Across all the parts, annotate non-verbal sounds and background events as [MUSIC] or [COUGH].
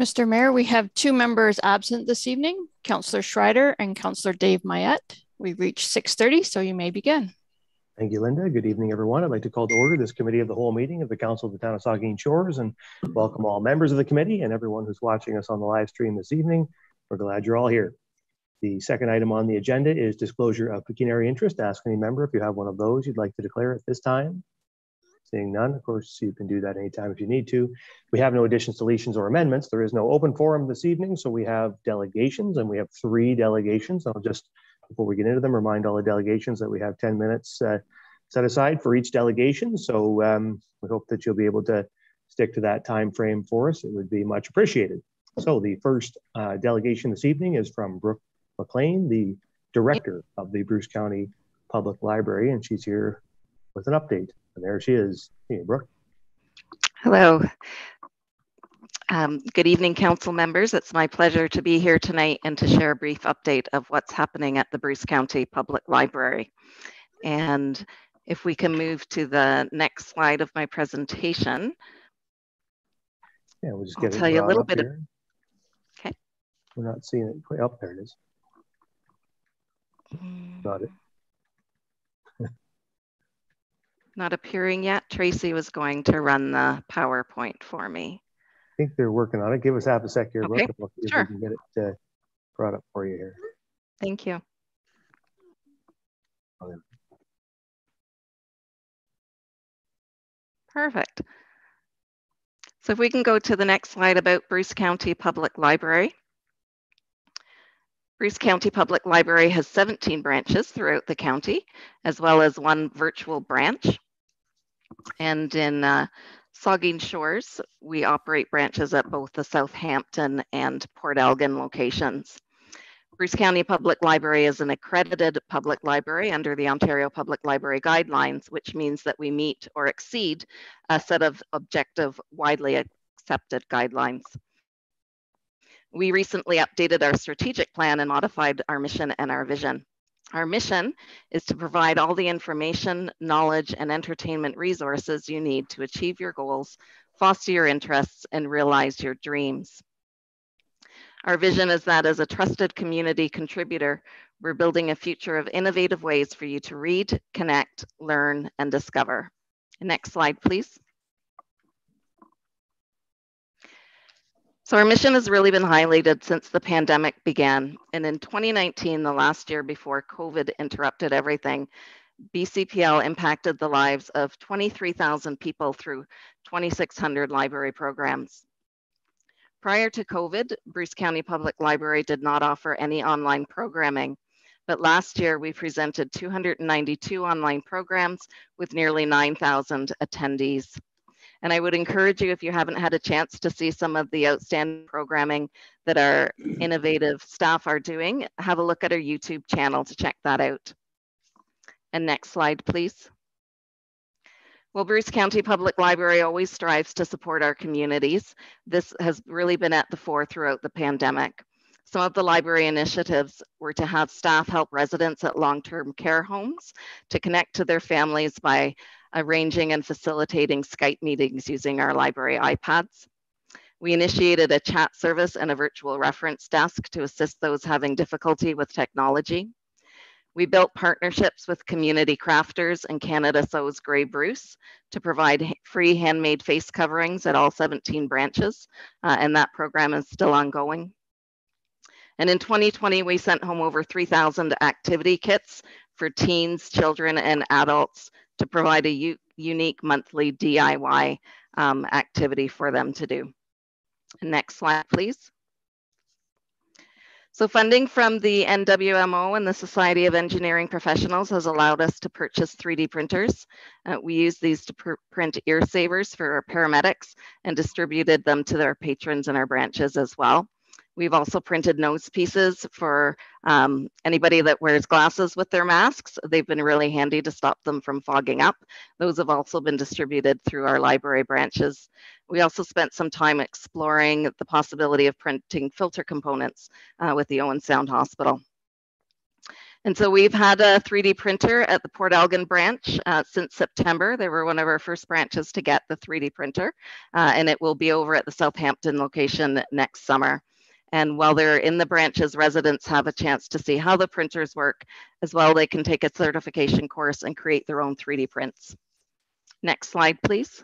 Mr. Mayor, we have two members absent this evening, Councillor Shrider and Councillor Dave Myette. We've reached 6.30, so you may begin. Thank you, Linda. Good evening, everyone. I'd like to call to order this committee of the whole meeting of the Council of the Town of Saugeen Shores and welcome all members of the committee and everyone who's watching us on the live stream this evening. We're glad you're all here. The second item on the agenda is disclosure of pecuniary interest. Ask any member if you have one of those you'd like to declare at this time. Seeing none, of course, you can do that anytime if you need to. We have no additions, deletions, or amendments. There is no open forum this evening, so we have delegations, and we have three delegations. I'll just, before we get into them, remind all the delegations that we have 10 minutes uh, set aside for each delegation. So um, we hope that you'll be able to stick to that time frame for us. It would be much appreciated. So the first uh, delegation this evening is from Brooke McLean, the director of the Bruce County Public Library, and she's here with an update. And there she is. Hey, Brooke. Hello. Um, good evening, council members. It's my pleasure to be here tonight and to share a brief update of what's happening at the Bruce County Public Library. And if we can move to the next slide of my presentation. Yeah, we'll just get I'll tell you a little bit. Of, okay. We're not seeing it up. There it is. Got it. Not appearing yet. Tracy was going to run the PowerPoint for me. I think they're working on it. Give us half a sec here, okay. If sure. we can get it uh, brought up for you here. Thank you. Perfect. So if we can go to the next slide about Bruce County Public Library. Bruce County Public Library has 17 branches throughout the county, as well as one virtual branch. And in uh, Saugeen Shores, we operate branches at both the Southampton and Port Elgin locations. Bruce County Public Library is an accredited public library under the Ontario Public Library Guidelines, which means that we meet or exceed a set of objective, widely accepted guidelines. We recently updated our strategic plan and modified our mission and our vision. Our mission is to provide all the information, knowledge, and entertainment resources you need to achieve your goals, foster your interests, and realize your dreams. Our vision is that as a trusted community contributor, we're building a future of innovative ways for you to read, connect, learn, and discover. Next slide, please. So our mission has really been highlighted since the pandemic began. And in 2019, the last year before COVID interrupted everything, BCPL impacted the lives of 23,000 people through 2,600 library programs. Prior to COVID, Bruce County Public Library did not offer any online programming, but last year we presented 292 online programs with nearly 9,000 attendees. And I would encourage you, if you haven't had a chance to see some of the outstanding programming that our [CLEARS THROAT] innovative staff are doing, have a look at our YouTube channel to check that out. And next slide, please. Well, Bruce County Public Library always strives to support our communities. This has really been at the fore throughout the pandemic. Some of the library initiatives were to have staff help residents at long-term care homes to connect to their families by arranging and facilitating Skype meetings using our library iPads. We initiated a chat service and a virtual reference desk to assist those having difficulty with technology. We built partnerships with community crafters and Canada Sews Grey Bruce to provide free handmade face coverings at all 17 branches, uh, and that program is still ongoing. And in 2020, we sent home over 3,000 activity kits for teens, children, and adults to provide a unique monthly DIY um, activity for them to do. Next slide, please. So funding from the NWMO and the Society of Engineering Professionals has allowed us to purchase 3D printers. Uh, we use these to pr print ear savers for our paramedics and distributed them to their patrons in our branches as well. We've also printed nose pieces for um, anybody that wears glasses with their masks. They've been really handy to stop them from fogging up. Those have also been distributed through our library branches. We also spent some time exploring the possibility of printing filter components uh, with the Owen Sound Hospital. And so we've had a 3D printer at the Port Elgin branch uh, since September. They were one of our first branches to get the 3D printer, uh, and it will be over at the Southampton location next summer. And while they're in the branches, residents have a chance to see how the printers work. As well, they can take a certification course and create their own 3D prints. Next slide, please.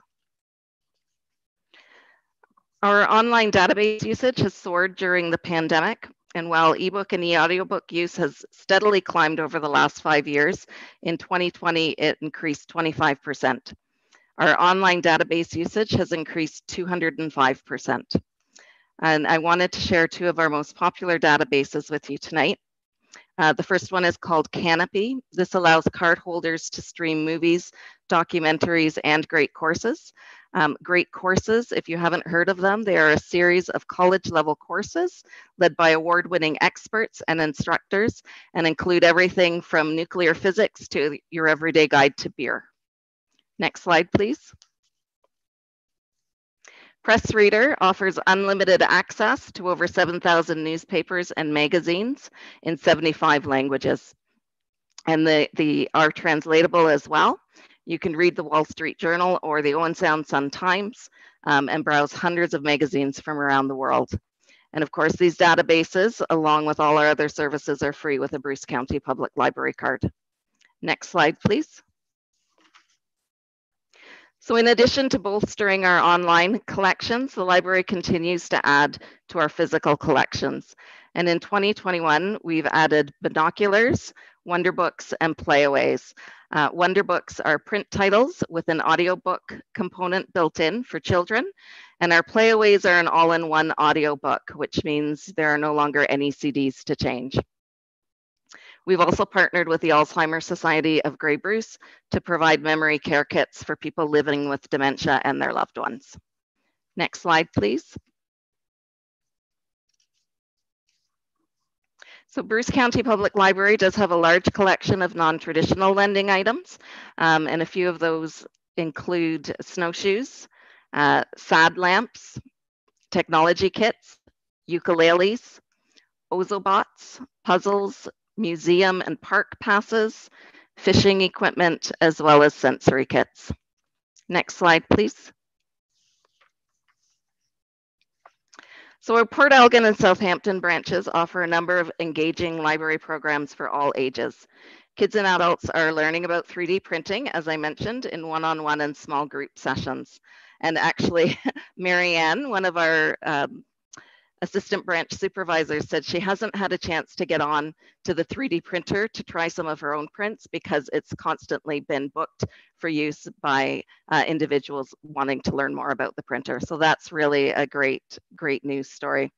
Our online database usage has soared during the pandemic. And while ebook and e-audiobook use has steadily climbed over the last five years, in 2020, it increased 25%. Our online database usage has increased 205%. And I wanted to share two of our most popular databases with you tonight. Uh, the first one is called Kanopy. This allows card holders to stream movies, documentaries, and great courses. Um, great courses, if you haven't heard of them, they are a series of college level courses led by award winning experts and instructors and include everything from nuclear physics to your everyday guide to beer. Next slide, please. Press Reader offers unlimited access to over 7,000 newspapers and magazines in 75 languages. And they the are translatable as well. You can read the Wall Street Journal or the Owen Sound Sun Times um, and browse hundreds of magazines from around the world. And of course, these databases, along with all our other services, are free with a Bruce County Public Library card. Next slide, please. So in addition to bolstering our online collections, the library continues to add to our physical collections. And in 2021, we've added binoculars, Wonder Books, and Playaways. Uh, Wonder Books are print titles with an audiobook component built in for children. And our Playaways are an all-in-one audiobook, which means there are no longer any CDs to change. We've also partnered with the Alzheimer's Society of Grey Bruce to provide memory care kits for people living with dementia and their loved ones. Next slide, please. So Bruce County Public Library does have a large collection of non-traditional lending items, um, and a few of those include snowshoes, uh, sad lamps, technology kits, ukuleles, ozobots, puzzles, museum and park passes, fishing equipment, as well as sensory kits. Next slide, please. So our Port Elgin and Southampton branches offer a number of engaging library programs for all ages. Kids and adults are learning about 3D printing, as I mentioned, in one-on-one -on -one and small group sessions. And actually, [LAUGHS] Marianne, one of our um, assistant branch supervisor said she hasn't had a chance to get on to the 3D printer to try some of her own prints because it's constantly been booked for use by uh, individuals wanting to learn more about the printer. So that's really a great, great news story.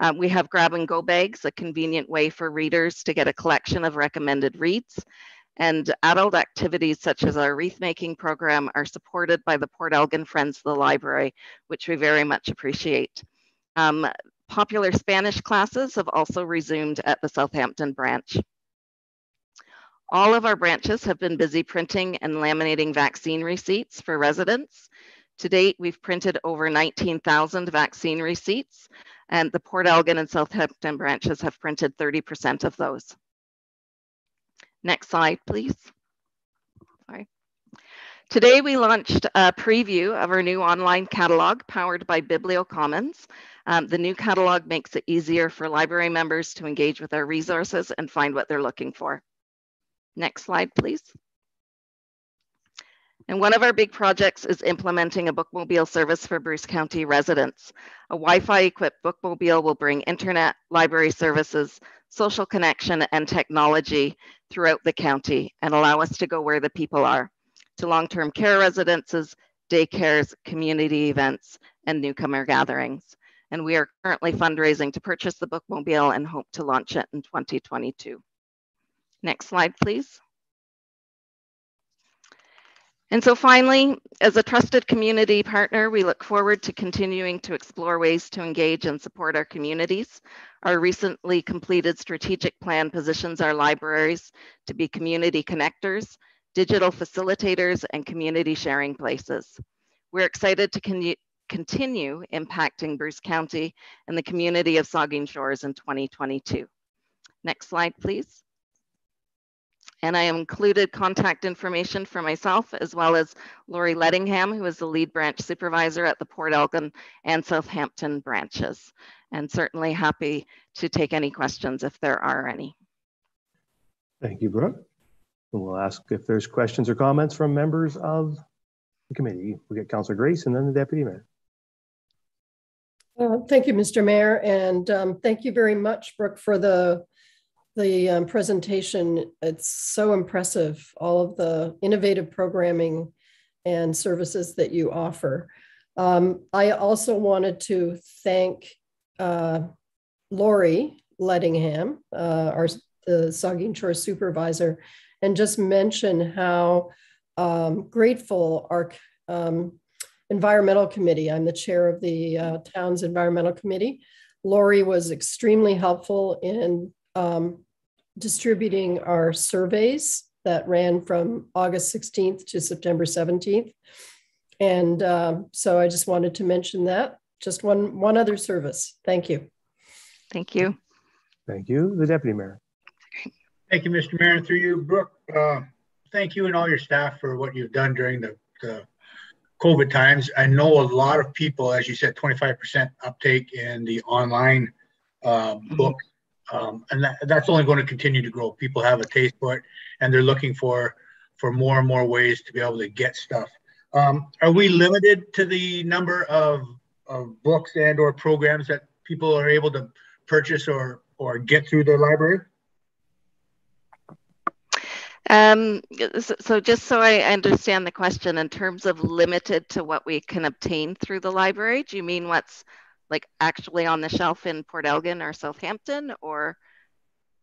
Um, we have grab and go bags, a convenient way for readers to get a collection of recommended reads. And adult activities such as our wreath making program are supported by the Port Elgin Friends of the Library, which we very much appreciate. Um, popular Spanish classes have also resumed at the Southampton branch. All of our branches have been busy printing and laminating vaccine receipts for residents. To date, we've printed over 19,000 vaccine receipts, and the Port Elgin and Southampton branches have printed 30% of those. Next slide, please. Sorry. Today, we launched a preview of our new online catalog powered by BiblioCommons. Um, the new catalog makes it easier for library members to engage with our resources and find what they're looking for. Next slide, please. And one of our big projects is implementing a bookmobile service for Bruce County residents. A Wi-Fi equipped bookmobile will bring internet, library services, social connection, and technology throughout the county and allow us to go where the people are to long-term care residences, daycares, community events, and newcomer gatherings. And we are currently fundraising to purchase the bookmobile and hope to launch it in 2022. Next slide, please. And so finally, as a trusted community partner, we look forward to continuing to explore ways to engage and support our communities. Our recently completed strategic plan positions our libraries to be community connectors digital facilitators, and community sharing places. We're excited to con continue impacting Bruce County and the community of Saugeen Shores in 2022. Next slide, please. And I included contact information for myself as well as Lori Lettingham, who is the lead branch supervisor at the Port Elgin and Southampton branches. And certainly happy to take any questions if there are any. Thank you, Brooke. We'll ask if there's questions or comments from members of the committee. We'll get Councillor Grace and then the Deputy Mayor. Uh, thank you, Mr. Mayor, and um, thank you very much, Brooke, for the the um, presentation. It's so impressive, all of the innovative programming and services that you offer. Um, I also wanted to thank uh, Lori Lettingham, uh, our the Saugeen Shore supervisor, and just mention how um, grateful our um, environmental committee, I'm the chair of the uh, town's environmental committee. Lori was extremely helpful in um, distributing our surveys that ran from August 16th to September 17th. And um, so I just wanted to mention that. Just one, one other service. Thank you. Thank you. Thank you. The Deputy Mayor. Thank you, Mr. Mayor. through you, Brooke, uh, thank you and all your staff for what you've done during the, the COVID times. I know a lot of people, as you said, 25% uptake in the online uh, mm-hmm. book. Um, and that, that's only going to continue to grow. People have a taste for it and they're looking for for more and more ways to be able to get stuff. Um, are we limited to the number of, of books and or programs that people are able to purchase or, or get through the library? Um, so, just so I understand the question, in terms of limited to what we can obtain through the library, do you mean what's like actually on the shelf in Port Elgin or Southampton, or?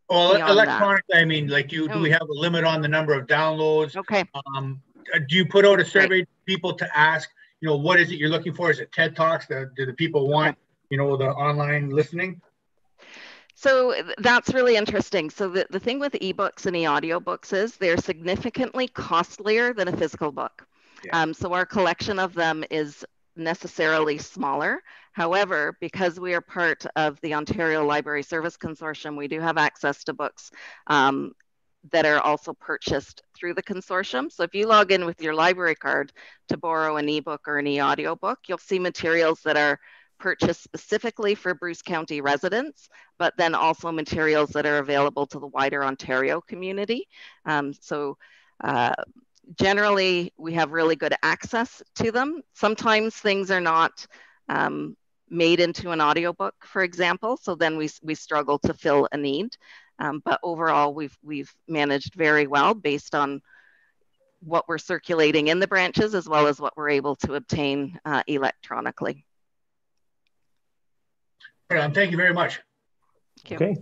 Well, electronically, that? I mean, like, you do we oh. have a limit on the number of downloads? Okay. Um, uh, do you put out a survey right. to people to ask, you know, what is it you're looking for? Is it TED Talks? Do, do the people want, okay. you know, the online listening? So that's really interesting. So the, the thing with ebooks and e-audiobooks is they're significantly costlier than a physical book. Yeah. Um, so our collection of them is necessarily smaller. However, because we are part of the Ontario Library Service Consortium, we do have access to books um, that are also purchased through the consortium. So if you log in with your library card to borrow an ebook or an e-audiobook, you'll see materials that are purchased specifically for Bruce County residents, but then also materials that are available to the wider Ontario community. Um, so uh, generally, we have really good access to them. Sometimes things are not um, made into an audiobook, for example, so then we, we struggle to fill a need. Um, but overall, we've, we've managed very well based on what we're circulating in the branches as well as what we're able to obtain uh, electronically. Right Thank you very much. You. Okay.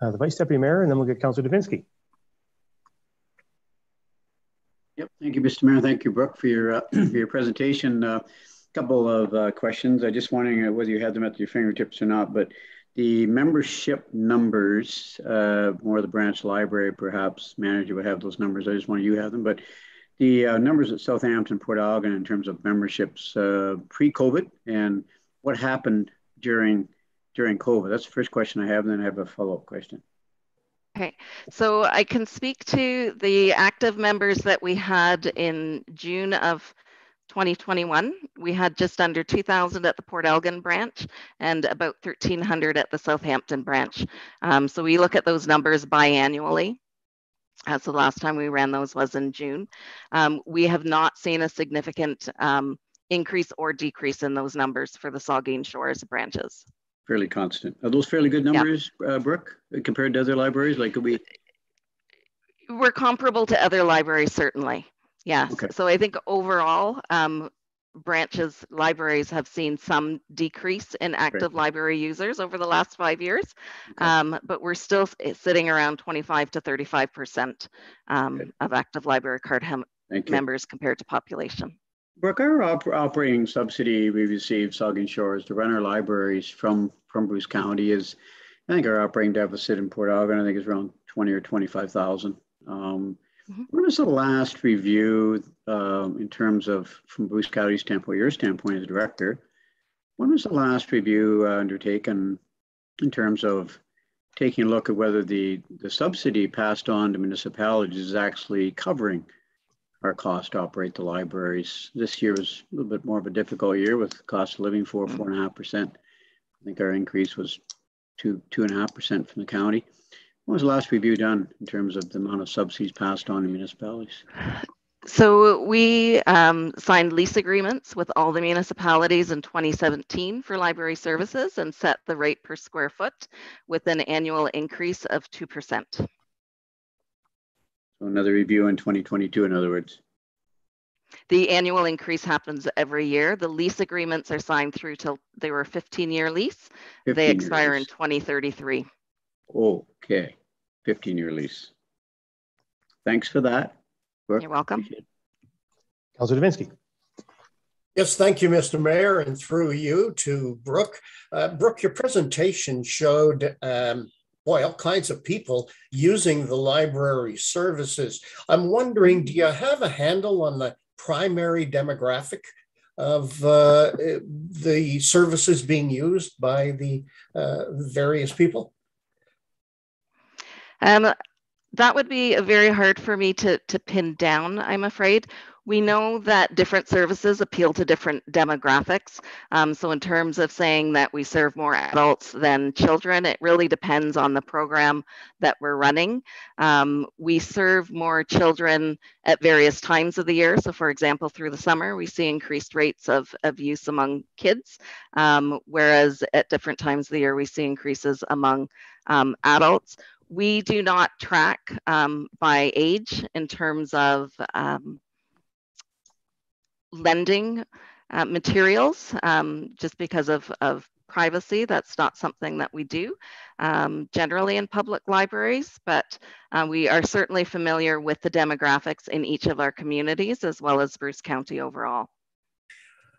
Uh, the Vice Deputy Mayor, and then we'll get Councillor Divinski. Yep. Thank you, Mr. Mayor. Thank you, Brooke, for your uh, [CLEARS THROAT] for your presentation. A uh, couple of uh, questions. I just wondering uh, whether you had them at your fingertips or not, but the membership numbers, uh, more of the branch library, perhaps manager would have those numbers. I just want you have them, but the uh, numbers at Southampton, Port Elgin in terms of memberships uh, pre-COVID and what happened during during COVID? That's the first question I have, and then I have a follow up question. Okay, so I can speak to the active members that we had in June of 2021. We had just under 2,000 at the Port Elgin branch and about 1,300 at the Southampton branch. Um, so we look at those numbers biannually. So the last time we ran those was in June. Um, we have not seen a significant um, increase or decrease in those numbers for the Saugeen Shores branches fairly constant. Are those fairly good numbers, yeah. uh, Brooke, compared to other libraries? Like, could we? We're comparable to other libraries, certainly. Yes. Okay. So I think overall, um, branches, libraries have seen some decrease in active library users over the last five years, okay. um, but we're still sitting around 25 to 35% um, of active library card members compared to population. Brooke, our op operating subsidy we receive, Saugeen Shores, to run our libraries from, from Bruce County is, I think our operating deficit in Port Elgin, I think is around 20 or 25,000. Um, mm -hmm. When was the last review um, in terms of, from Bruce County's standpoint, your standpoint as director, when was the last review uh, undertaken in terms of taking a look at whether the, the subsidy passed on to municipalities is actually covering our cost to operate the libraries. This year was a little bit more of a difficult year with cost of living four, four and a half percent. I think our increase was two, two and a half percent from the county. What was the last review done in terms of the amount of subsidies passed on to municipalities? So we um, signed lease agreements with all the municipalities in 2017 for library services and set the rate per square foot with an annual increase of 2%. So another review in 2022, in other words. The annual increase happens every year. The lease agreements are signed through till they were a 15 year lease. 15 they expire in 2033. Okay, 15 year lease. Thanks for that. You're welcome. Councilor Divinski. Yes, thank you, Mr. Mayor, and through you to Brooke. Uh, Brooke, your presentation showed, um, boy, all kinds of people using the library services. I'm wondering, do you have a handle on the primary demographic of uh, the services being used by the uh, various people? Um, that would be very hard for me to, to pin down, I'm afraid. We know that different services appeal to different demographics. Um, so, in terms of saying that we serve more adults than children, it really depends on the program that we're running. Um, we serve more children at various times of the year. So, for example, through the summer, we see increased rates of, of use among kids, um, whereas at different times of the year, we see increases among um, adults we do not track um, by age in terms of um, lending uh, materials um, just because of, of privacy. That's not something that we do um, generally in public libraries, but uh, we are certainly familiar with the demographics in each of our communities as well as Bruce County overall.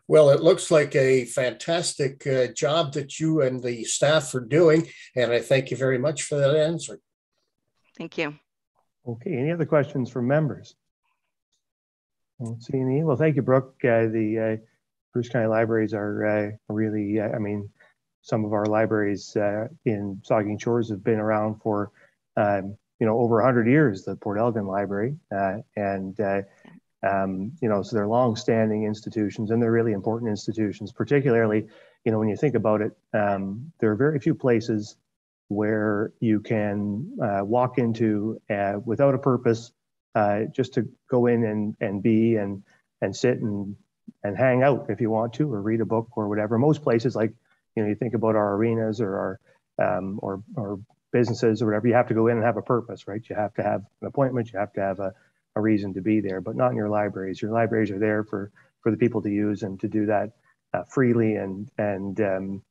Well, it looks like a fantastic uh, job that you and the staff are doing, and I thank you very much for that answer. Thank you. Okay, any other questions from members? See any. Well, thank you, Brooke. Uh, the uh, Bruce County Libraries are uh, really, uh, I mean, some of our libraries uh, in Saugeen Shores have been around for, um, you know, over 100 years, the Port Elgin Library. Uh, and um, you know, so they're long-standing institutions and they're really important institutions, particularly, you know, when you think about it, um, there are very few places where you can walk into without a purpose, uh, just to go in and, and be and, and sit and, and hang out if you want to, or read a book or whatever. Most places, like, you know, you think about our arenas or our, um, or, or businesses or whatever, you have to go in and have a purpose, right? You have to have an appointment, you have to have a, a reason to be there, but not in your libraries. Your libraries are there for for the people to use and to do that uh, freely and and um,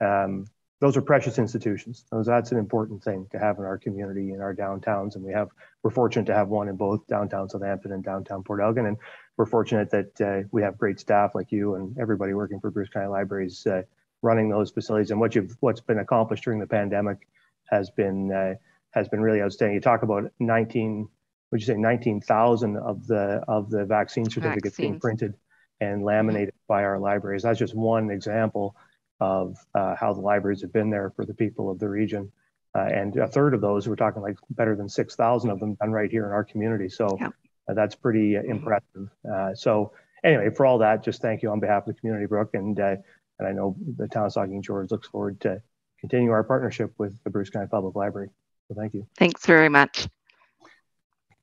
um, those are precious institutions. Those, that's an important thing to have in our community in our downtowns, and we have we're fortunate to have one in both downtown Southampton and downtown Port Elgin, and we're fortunate that uh, we have great staff like you and everybody working for Bruce County Libraries uh, running those facilities. And what you've what's been accomplished during the pandemic has been uh, has been really outstanding. You talk about 19 would you say 19,000 of the of the vaccine certificates Vaccines. being printed and laminated mm-hmm. by our libraries. That's just one example of uh, how the libraries have been there for the people of the region. Uh, and a third of those, we're talking like better than 6,000 of them done right here in our community. So yeah. uh, that's pretty uh, impressive. Uh, so anyway, for all that, just thank you on behalf of the community, Brooke. And, uh, and I know the town of Saugeen Shores looks forward to continue our partnership with the Bruce County Public Library. So thank you. Thanks very much.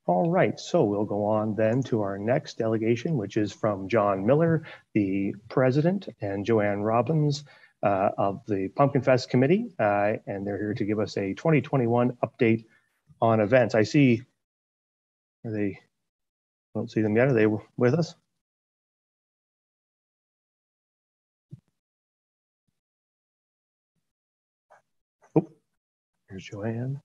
All right, so we'll go on then to our next delegation, which is from John Miller, the president, and Joanne Robbins uh, of the Pumpkin Fest Committee, uh, and they're here to give us a 2021 update on events. I see, are they, don't see them yet. Are they with us? Oh, here's Joanne.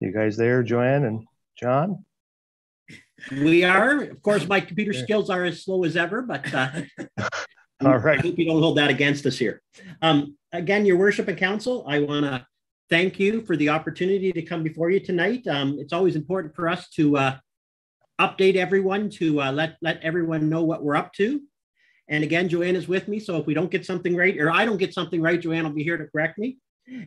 You guys there, Joanne and John? We are. Of course, my computer skills are as slow as ever, but uh, [LAUGHS] all right. I hope you don't hold that against us here. Um, again, Your Worship and Council, I want to thank you for the opportunity to come before you tonight. Um, it's always important for us to uh, update everyone, to uh, let let everyone know what we're up to. And again, Joanne is with me. So if we don't get something right, or I don't get something right, Joanne will be here to correct me.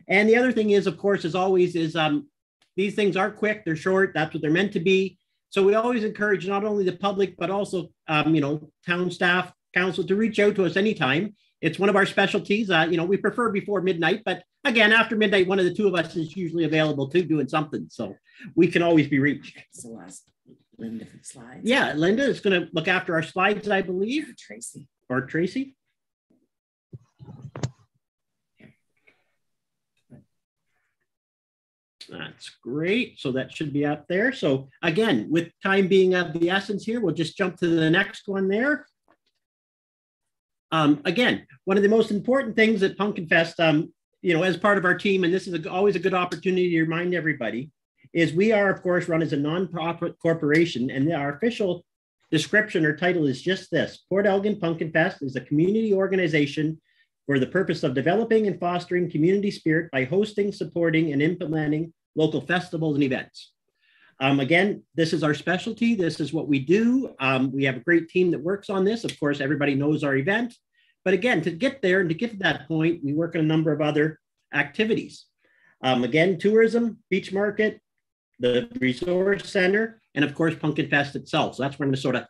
And the other thing is, of course, as always, is um, these things are quick, they're short, that's what they're meant to be. So we always encourage not only the public, but also, um, you know, town staff, council to reach out to us anytime. It's one of our specialties. Uh, you know, we prefer before midnight, but again, after midnight, one of the two of us is usually available too, doing something. So we can always be reached. It's the last Linda for slides. Yeah, Linda is going to look after our slides, I believe, Tracy. or Tracy. That's great. So that should be up there. So again, with time being of the essence here, we'll just jump to the next one there. Um, again, one of the most important things at Pumpkin Fest, um, you know, as part of our team, and this is a, always a good opportunity to remind everybody, is we are, of course, run as a non-profit corporation, and our official description or title is just this. Port Elgin Pumpkin Fest is a community organization for the purpose of developing and fostering community spirit by hosting, supporting, and implementing local festivals and events. Um, again, this is our specialty. This is what we do. Um, we have a great team that works on this. Of course, everybody knows our event. But again, to get there and to get to that point, we work on a number of other activities. Um, again, tourism, beach market, the resource center, and of course, Pumpkin Fest itself. So that's one of the sort of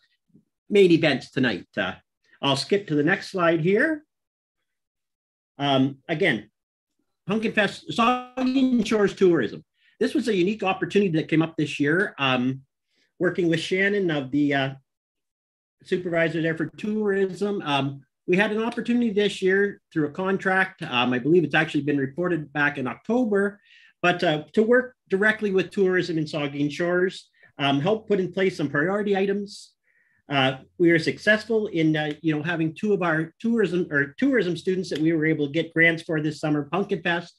main events tonight. Uh, I'll skip to the next slide here. Um, again, Pumpkin Fest, Saugeen Shores Tourism. This was a unique opportunity that came up this year. Um, working with Shannon of the uh, supervisor there for tourism. Um, we had an opportunity this year through a contract. Um, I believe it's actually been reported back in October, but uh, to work directly with tourism in Saugeen Shores, um, help put in place some priority items. Uh, we were successful in, uh, you know, having two of our tourism or tourism students that we were able to get grants for this summer, Pumpkin Fest,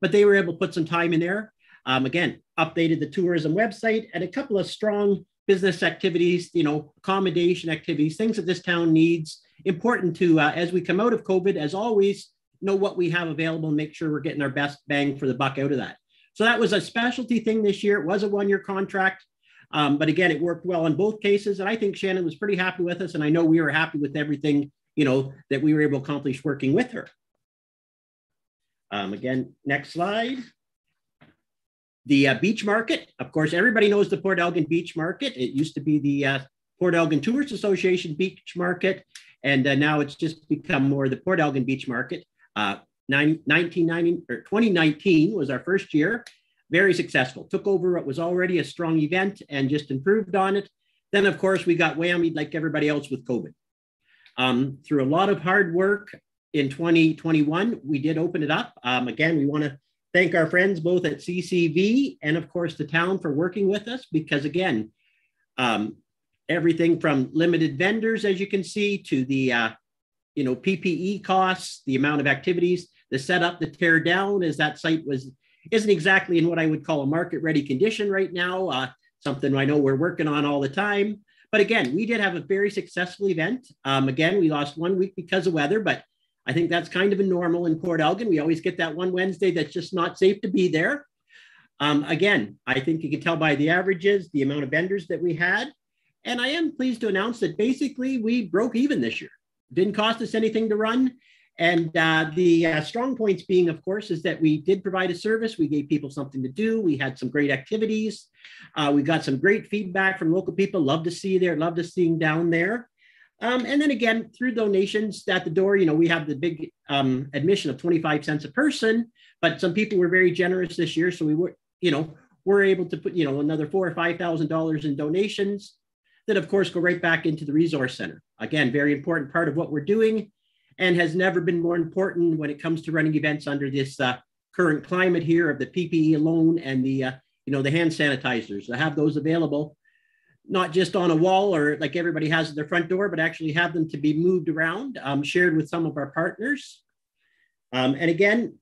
but they were able to put some time in there. Um, again, updated the tourism website and a couple of strong business activities, you know, accommodation activities, things that this town needs. Important to, uh, as we come out of COVID, as always, know what we have available and make sure we're getting our best bang for the buck out of that. So that was a specialty thing this year. It was a one year contract. Um, but again, it worked well in both cases. And I think Shannon was pretty happy with us. And I know we were happy with everything, you know, that we were able to accomplish working with her. Um, again, next slide. The uh, beach market, of course, everybody knows the Port Elgin Beach Market. It used to be the uh, Port Elgin Tourist Association Beach Market, and uh, now it's just become more the Port Elgin Beach Market. Uh, 1990 or 2019 was our first year, very successful. Took over what was already a strong event and just improved on it. Then, of course, we got whammied like everybody else with COVID. Um, through a lot of hard work in 2021, we did open it up. Um, again, we want to thank our friends both at CCV and, of course, the town for working with us because, again, um, everything from limited vendors, as you can see, to the uh, you know PPE costs, the amount of activities, the setup, the tear down, as that site was isn't exactly in what I would call a market ready condition right now. Uh, something I know we're working on all the time. But again, we did have a very successful event. Um, again, we lost one week because of weather, but I think that's kind of a normal in Port Elgin. We always get that one Wednesday that's just not safe to be there. Um, again, I think you can tell by the averages, the amount of vendors that we had. And I am pleased to announce that basically we broke even this year. Didn't cost us anything to run. And uh, the uh, strong points being, of course, is that we did provide a service. We gave people something to do. We had some great activities. Uh, we got some great feedback from local people. Love to see you there. Love to see you down there. Um, and then again, through donations at the door, you know, we have the big um, admission of 25 cents a person, but some people were very generous this year. So we were, you know, we're able to put, you know, another four or $5,000 in donations that of course go right back into the resource center. Again, very important part of what we're doing and has never been more important when it comes to running events under this uh, current climate here of the PPE alone and the, uh, you know, the hand sanitizers. To have those available, not just on a wall or like everybody has at their front door, but actually have them to be moved around, um, shared with some of our partners. Um, and again,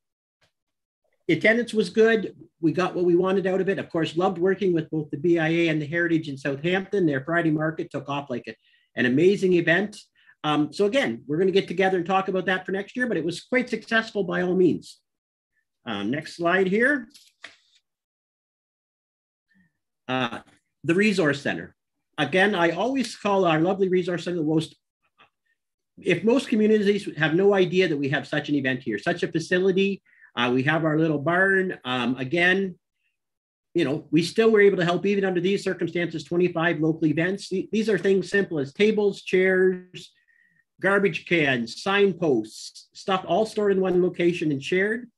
attendance was good. We got what we wanted out of it. Of course, loved working with both the BIA and the Heritage in Southampton. Their Friday market took off like a, an amazing event. Um, so again, we're going to get together and talk about that for next year, but it was quite successful by all means. Um, next slide here. Uh, the Resource Center. Again, I always call our lovely Resource Center the most if most communities have no idea that we have such an event here, such a facility, uh, we have our little barn. Um, again, you know, we still were able to help even under these circumstances, 25 local events. These are things simple as tables, chairs, garbage cans, signposts, stuff all stored in one location and shared.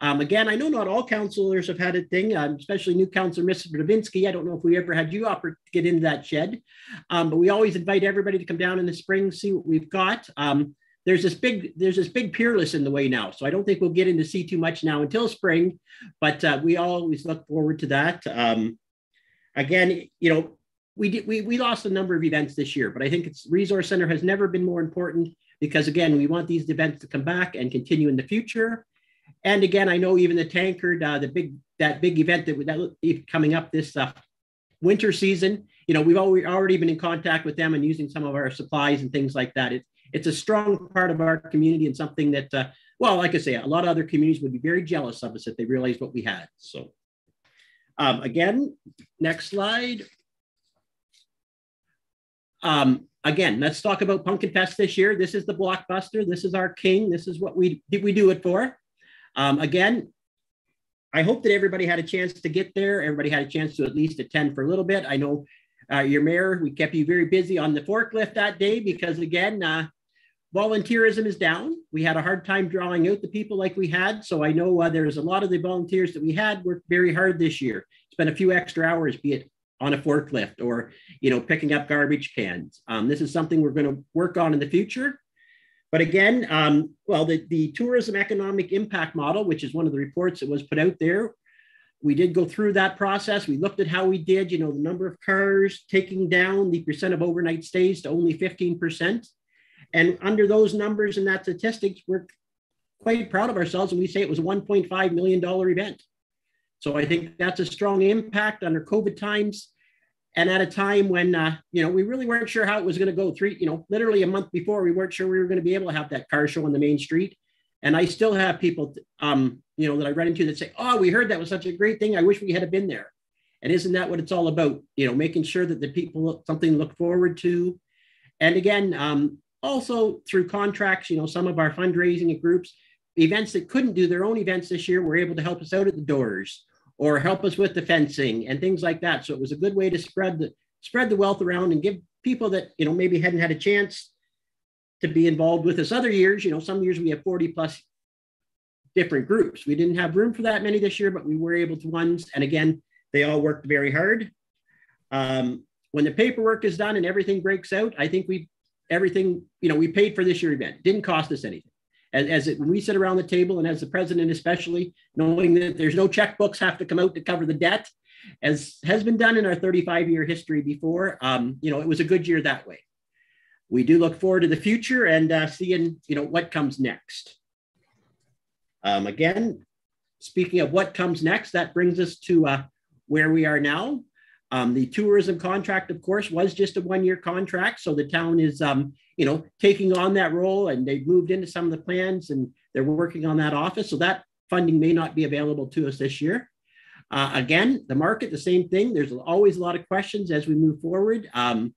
Um, again, I know not all councilors have had a thing, um, especially new councilor, Mr. Divinski. I don't know if we ever had you offer to get into that shed, um, but we always invite everybody to come down in the spring, see what we've got. Um, there's this big, there's this big peerless in the way now, so I don't think we'll get into see too much now until spring, but uh, we always look forward to that. Um, again, you know, we did we, we lost a number of events this year, but I think it's resource center has never been more important because again, we want these events to come back and continue in the future. And again, I know even the tankard, uh, the big that big event that that coming up this uh, winter season. You know, we've already been in contact with them and using some of our supplies and things like that. It, it's a strong part of our community and something that, uh, well, like I say, a lot of other communities would be very jealous of us if they realized what we had. So, um, again, next slide. Um, again, let's talk about Pumpkin Fest this year. This is the blockbuster. This is our king. This is what we we do it for. Um, again, I hope that everybody had a chance to get there. Everybody had a chance to at least attend for a little bit. I know uh, your mayor, we kept you very busy on the forklift that day because, again, uh, volunteerism is down. We had a hard time drawing out the people like we had. So I know uh, there's a lot of the volunteers that we had worked very hard this year. Spent a few extra hours, be it on a forklift or you know picking up garbage cans. Um, this is something we're going to work on in the future. But again, um, well, the, the tourism economic impact model, which is one of the reports that was put out there, we did go through that process. We looked at how we did, you know, the number of cars taking down the percent of overnight stays to only 15%. And under those numbers and that statistics, we're quite proud of ourselves. And we say it was a $1.5 million event. So I think that's a strong impact under COVID times and at a time when uh, you know we really weren't sure how it was going to go three you know literally a month before we weren't sure we were going to be able to have that car show on the main street. And i still have people um, you know that i run into that say oh we heard that was such a great thing. I wish we had been there. And isn't that what it's all about? You know making sure that the people look, something look forward to. And again um, also through contracts you know some of our fundraising groups events that couldn't do their own events this year were able to help us out at the doors or help us with the fencing and things like that. So it was a good way to spread the spread the wealth around and give people that you know maybe hadn't had a chance to be involved with us other years. You know, some years we have 40 plus different groups. We didn't have room for that many this year, but we were able to ones. And again, they all worked very hard. Um, when the paperwork is done and everything breaks out, I think we everything, you know, we paid for this year event. Didn't cost us anything as, as it, we sit around the table and as the president especially knowing that there's no checkbooks have to come out to cover the debt as has been done in our 35 year history before um, you know it was a good year that way. We do look forward to the future and uh, seeing you know what comes next. Um, again speaking of what comes next that brings us to uh, where we are now um, the tourism contract, of course, was just a one-year contract, so the town is, um, you know, taking on that role, and they've moved into some of the plans, and they're working on that office. So that funding may not be available to us this year. Uh, again, the market, the same thing. There's always a lot of questions as we move forward. Um,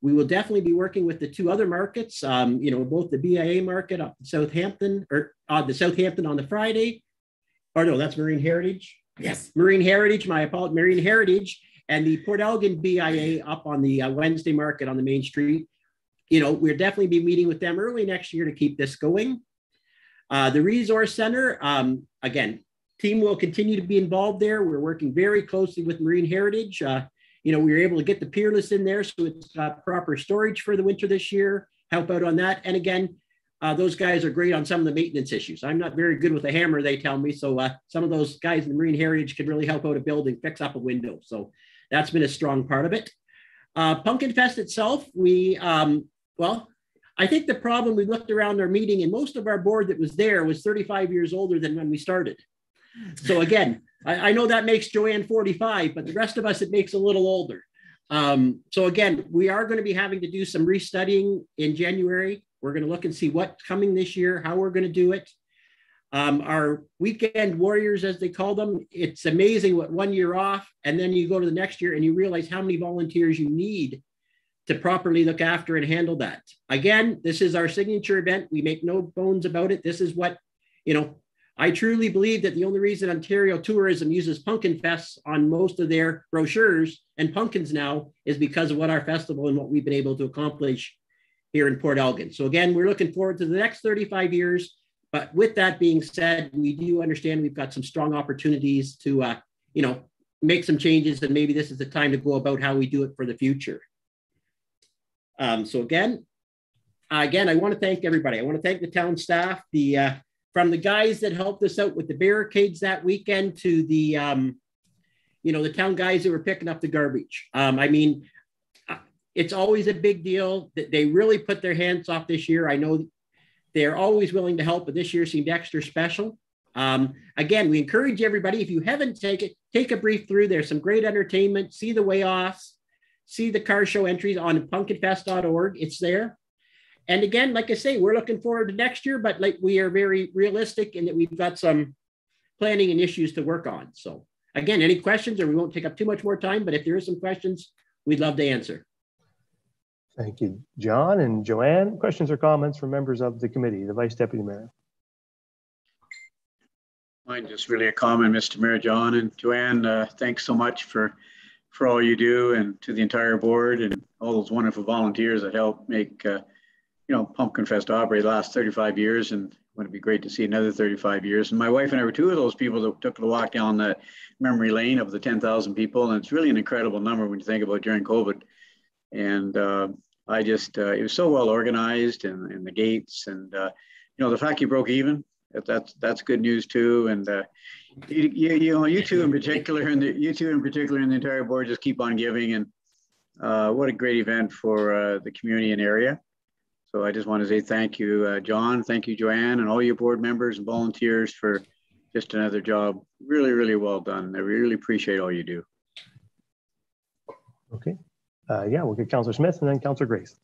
we will definitely be working with the two other markets. Um, you know, both the BIA market up in Southampton, or uh, the Southampton on the Friday, or no, that's Marine Heritage. Yes, Marine Heritage. My apologies, Marine Heritage and the Port Elgin BIA up on the uh, Wednesday market on the main street. You know, we'll definitely be meeting with them early next year to keep this going. Uh, the Resource Center, um, again, team will continue to be involved there. We're working very closely with Marine Heritage. Uh, you know, we were able to get the Peerless in there, so it's got proper storage for the winter this year, help out on that. And again, uh, those guys are great on some of the maintenance issues. I'm not very good with a hammer, they tell me. So uh, some of those guys in the Marine Heritage can really help out a building, fix up a window. So that's been a strong part of it. Uh, Pumpkin Fest itself, we, um, well, I think the problem we looked around our meeting and most of our board that was there was 35 years older than when we started. So again, [LAUGHS] I, I know that makes Joanne 45, but the rest of us, it makes a little older. Um, so again, we are going to be having to do some restudying in January. We're going to look and see what's coming this year, how we're going to do it. Um, our weekend warriors, as they call them, it's amazing what one year off, and then you go to the next year and you realize how many volunteers you need to properly look after and handle that. Again, this is our signature event. We make no bones about it. This is what, you know, I truly believe that the only reason Ontario Tourism uses Pumpkin Fests on most of their brochures and pumpkins now is because of what our festival and what we've been able to accomplish here in Port Elgin. So again, we're looking forward to the next 35 years. But with that being said, we do understand we've got some strong opportunities to, uh, you know, make some changes, and maybe this is the time to go about how we do it for the future. Um, so again, uh, again, I want to thank everybody. I want to thank the town staff, the uh, from the guys that helped us out with the barricades that weekend to the, um, you know, the town guys that were picking up the garbage. Um, I mean, uh, it's always a big deal that they really put their hands off this year. I know they're always willing to help, but this year seemed extra special. Um, again, we encourage everybody, if you haven't taken it, take a brief through. There's some great entertainment. See the weigh offs, see the car show entries on pumpkinfest.org. It's there. And again, like I say, we're looking forward to next year, but like we are very realistic in that we've got some planning and issues to work on. So again, any questions or we won't take up too much more time, but if there is some questions, we'd love to answer. Thank you, John and Joanne. Questions or comments from members of the committee, the Vice Deputy Mayor? Mine just really a comment, Mr. Mayor John and Joanne. Uh, thanks so much for for all you do and to the entire board and all those wonderful volunteers that help make uh, you know, Pumpkin Fest Aubrey last 35 years and would it be great to see another 35 years. And my wife and I were two of those people that took the walk down the memory lane of the 10,000 people. And it's really an incredible number when you think about during COVID. And uh, I just, uh, it was so well organized and, and the gates and, uh, you know, the fact you broke even, that's, that's good news too. And uh, you, you, you know, you two in particular, and the, you two in particular and the entire board just keep on giving. And uh, what a great event for uh, the community and area. So I just want to say thank you, John. Thank you, Joanne, and all your board members and volunteers for just another job. Really, really well done. I really appreciate all you do. Okay. Uh, yeah, we'll get Councillor Smith and then Councillor Grace.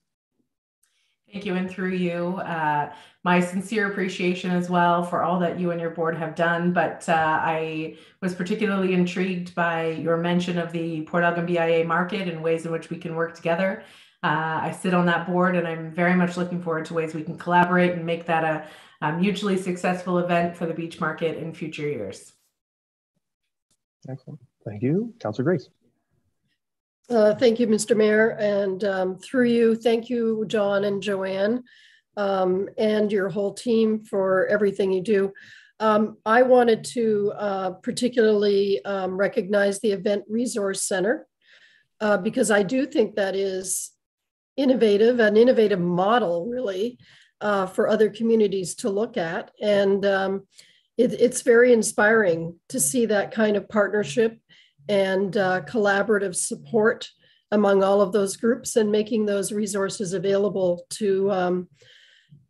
Thank you, and through you, uh, my sincere appreciation as well for all that you and your board have done. But uh, I was particularly intrigued by your mention of the Port Elgin BIA market and ways in which we can work together. Uh, I sit on that board and I'm very much looking forward to ways we can collaborate and make that a, a mutually successful event for the beach market in future years. Excellent. Thank you. Councillor Grace. Uh, thank you, Mr. Mayor. And um, through you, thank you, John and Joanne, um, and your whole team for everything you do. Um, I wanted to uh, particularly um, recognize the Event Resource Center uh, because I do think that is innovative, an innovative model, really, uh, for other communities to look at. And um, it, it's very inspiring to see that kind of partnership and uh, collaborative support among all of those groups and making those resources available to, um,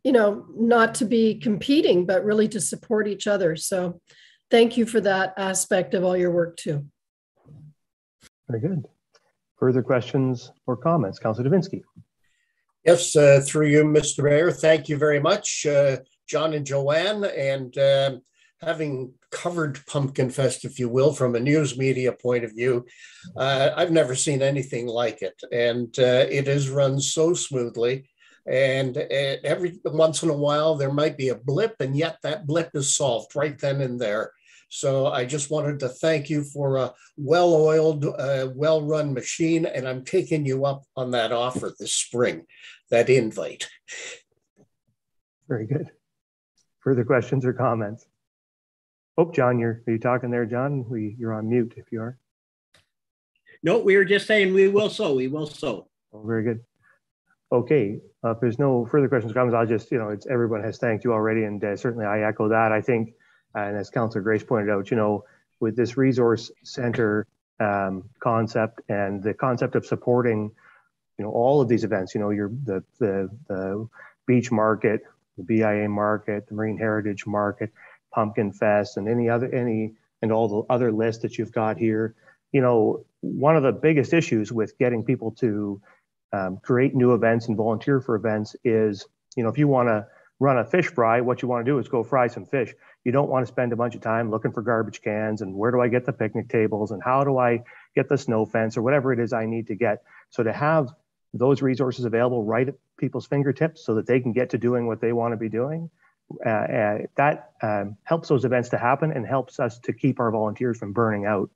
you know, not to be competing, but really to support each other. So thank you for that aspect of all your work too. Very good. Further questions or comments? Councilor Divinski. Yes, uh, through you, Mr. Mayor. Thank you very much, uh, John and Joanne. And uh, having covered Pumpkin Fest, if you will, from a news media point of view, uh, I've never seen anything like it. And uh, it has run so smoothly. And uh, every once in a while, there might be a blip, and yet that blip is solved right then and there. So I just wanted to thank you for a well-oiled, uh, well-run machine, and I'm taking you up on that offer this spring, that invite. Very good. Further questions or comments? Oh, John, you're are you talking there, John? We you're on mute if you are. No, we were just saying we will so. We will so. Oh, very good. Okay, uh, if there's no further questions or comments, I'll just, you know, it's everyone has thanked you already, and uh, certainly I echo that. I think and as Councillor Grace pointed out, you know, with this resource center um, concept and the concept of supporting, you know, all of these events, you know, your the the, the beach market, the BIA market, the Marine Heritage Market, Pumpkin Fest, and any other any and all the other lists that you've got here. You know, one of the biggest issues with getting people to um, create new events and volunteer for events is, you know, if you want to run a fish fry, what you want to do is go fry some fish. You don't want to spend a bunch of time looking for garbage cans and where do I get the picnic tables and how do I get the snow fence or whatever it is I need to get. So to have those resources available right at people's fingertips so that they can get to doing what they want to be doing. Uh, uh, that um, helps those events to happen and helps us to keep our volunteers from burning out.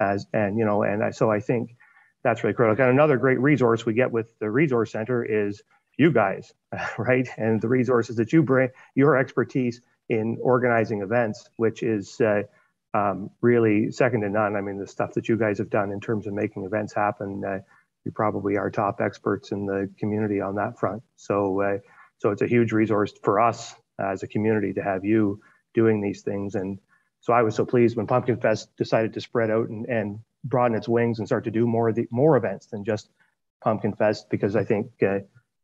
As and you know, and I, so I think that's really critical. And another great resource we get with the resource center is you guys, [LAUGHS] right? And the resources that you bring, your expertise in organizing events, which is uh, um, really second to none. I mean, the stuff that you guys have done in terms of making events happen, uh, you probably are top experts in the community on that front. So, uh, so it's a huge resource for us as a community to have you doing these things. And so I was so pleased when Pumpkin Fest decided to spread out and, and broaden its wings and start to do more of the more events than just Pumpkin Fest because I think uh,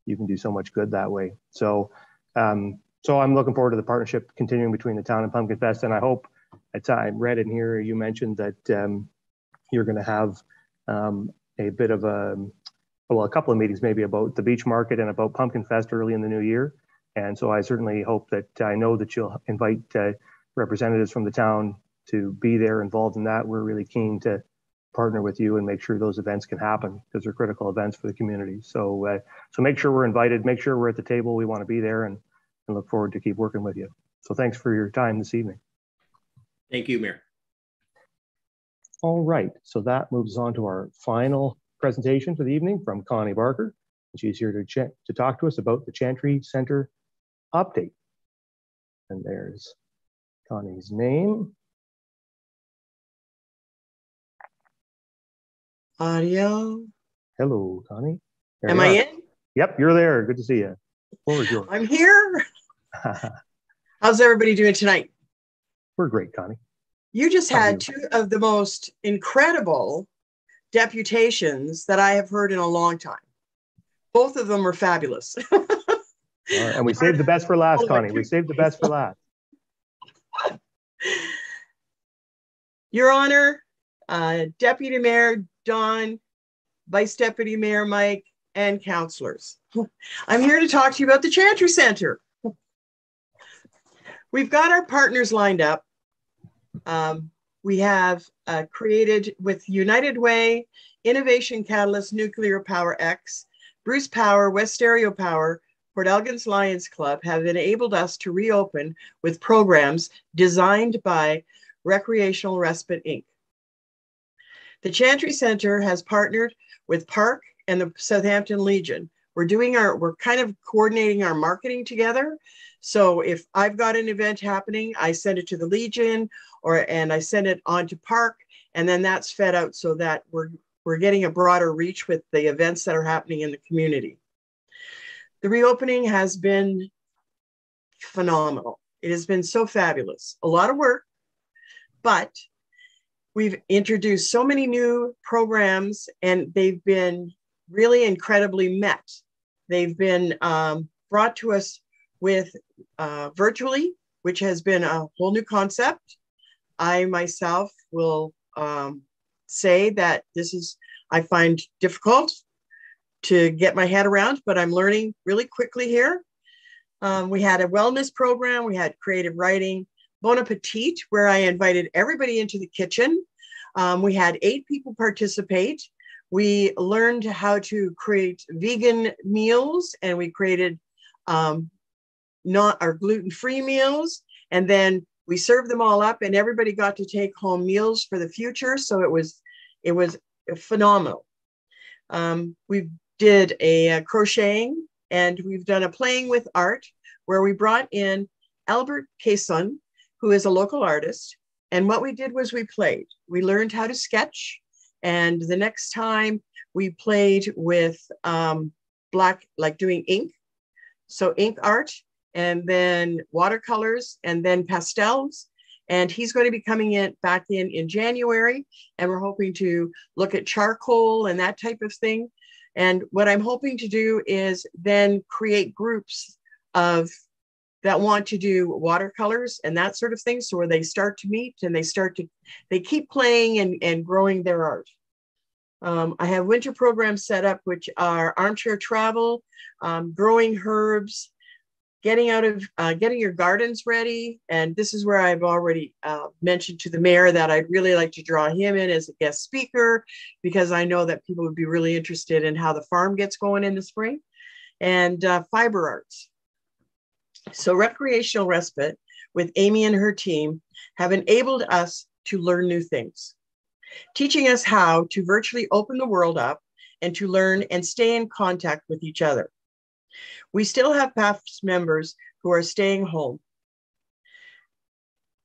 you can do so much good that way. So, um, so I'm looking forward to the partnership continuing between the town and Pumpkin Fest, and I hope. At I read in here you mentioned that um, you're going to have um, a bit of a well, a couple of meetings maybe about the beach market and about Pumpkin Fest early in the new year. And so I certainly hope that I know that you'll invite uh, representatives from the town to be there involved in that. We're really keen to partner with you and make sure those events can happen because they're critical events for the community. So, uh, so make sure we're invited, make sure we're at the table. We want to be there and, and look forward to keep working with you. So thanks for your time this evening. Thank you, Mayor. All right, so that moves on to our final presentation for the evening from Connie Barker. She's here to, to talk to us about the Chantry Center update. And there's Connie's name. Audio. Hello, Connie. There Am I in? Yep, you're there. Good to see you. [LAUGHS] I'm here. [LAUGHS] How's everybody doing tonight? We're great, Connie. You just had two of the most incredible deputations that I have heard in a long time. Both of them were fabulous. [LAUGHS] and we saved the best for last, Connie. We saved the best for last. [LAUGHS] Your Honor, uh, Deputy Mayor Don, Vice Deputy Mayor Mike, and councilors. [LAUGHS] I'm here to talk to you about the Chantry Center. We've got our partners lined up. Um, we have uh, created with United Way, Innovation Catalyst Nuclear Power X, Bruce Power, Westario Power, Port Elgins Lions Club have enabled us to reopen with programs designed by Recreational Respite Inc. The Chantry Center has partnered with Park and the Southampton Legion. We're doing our, we're kind of coordinating our marketing together. So if I've got an event happening, I send it to the Legion or, and I send it on to Park and then that's fed out so that we're, we're getting a broader reach with the events that are happening in the community. The reopening has been phenomenal. It has been so fabulous. A lot of work, but we've introduced so many new programs and they've been really incredibly met. They've been um, brought to us with uh, virtually, which has been a whole new concept. I myself will um, say that this is, I find difficult to get my head around, but I'm learning really quickly here. Um, we had a wellness program, we had creative writing, Bon Appetit, where I invited everybody into the kitchen. Um, we had eight people participate. We learned how to create vegan meals and we created um, not our gluten-free meals. And then we served them all up and everybody got to take home meals for the future. So it was, it was phenomenal. Um, we did a, crocheting and we've done a playing with art where we brought in Albert Cason, who is a local artist. And what we did was we played. We learned how to sketch. And the next time we played with um, black, like doing ink. So ink art, and then watercolors, and then pastels. And he's going to be coming in back in in January. And we're hoping to look at charcoal and that type of thing. And what I'm hoping to do is then create groups of that want to do watercolors and that sort of thing. So where they start to meet and they start to, they keep playing and, and growing their art. Um, I have winter programs set up, which are armchair travel, um, growing herbs, getting out of uh, getting your gardens ready. And this is where I've already uh, mentioned to the mayor that I'd really like to draw him in as a guest speaker because I know that people would be really interested in how the farm gets going in the spring and uh, fiber arts. So recreational respite with Amy and her team have enabled us to learn new things, teaching us how to virtually open the world up and to learn and stay in contact with each other. We still have past members who are staying home.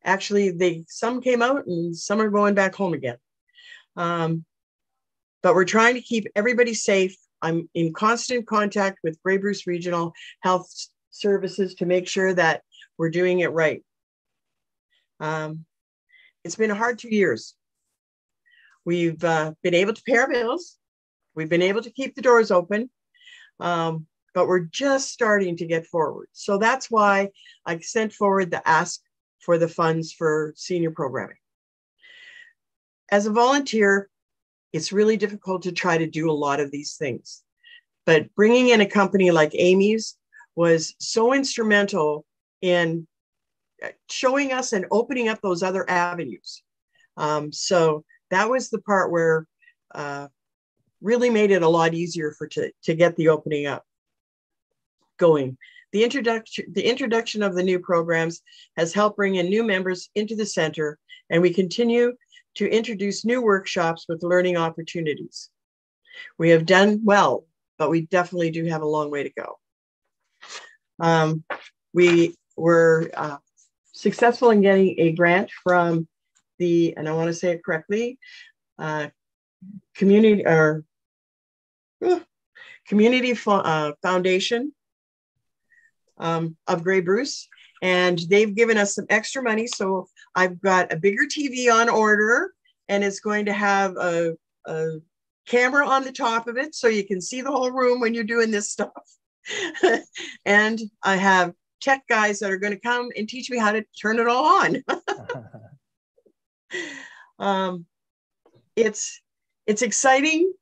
Actually, they some came out and some are going back home again. Um, but we're trying to keep everybody safe. I'm in constant contact with Grey Bruce Regional Health Services to make sure that we're doing it right. Um, it's been a hard two years. We've uh, been able to pay our bills. We've been able to keep the doors open. Um, but we're just starting to get forward. So that's why I sent forward the ask for the funds for senior programming. As a volunteer, it's really difficult to try to do a lot of these things. But bringing in a company like Amy's was so instrumental in showing us and opening up those other avenues. Um, so that was the part where uh, really made it a lot easier for to, to get the opening up going. The introduction, the introduction of the new programs has helped bring in new members into the center, and we continue to introduce new workshops with learning opportunities. We have done well, but we definitely do have a long way to go. Um, we were uh, successful in getting a grant from the, and I want to say it correctly, uh, community or uh, community uh, foundation um, of Grey Bruce, and they've given us some extra money. So I've got a bigger TV on order, and it's going to have a, a camera on the top of it so you can see the whole room when you're doing this stuff. [LAUGHS] and I have tech guys that are going to come and teach me how to turn it all on. [LAUGHS] [LAUGHS] um, it's it's exciting.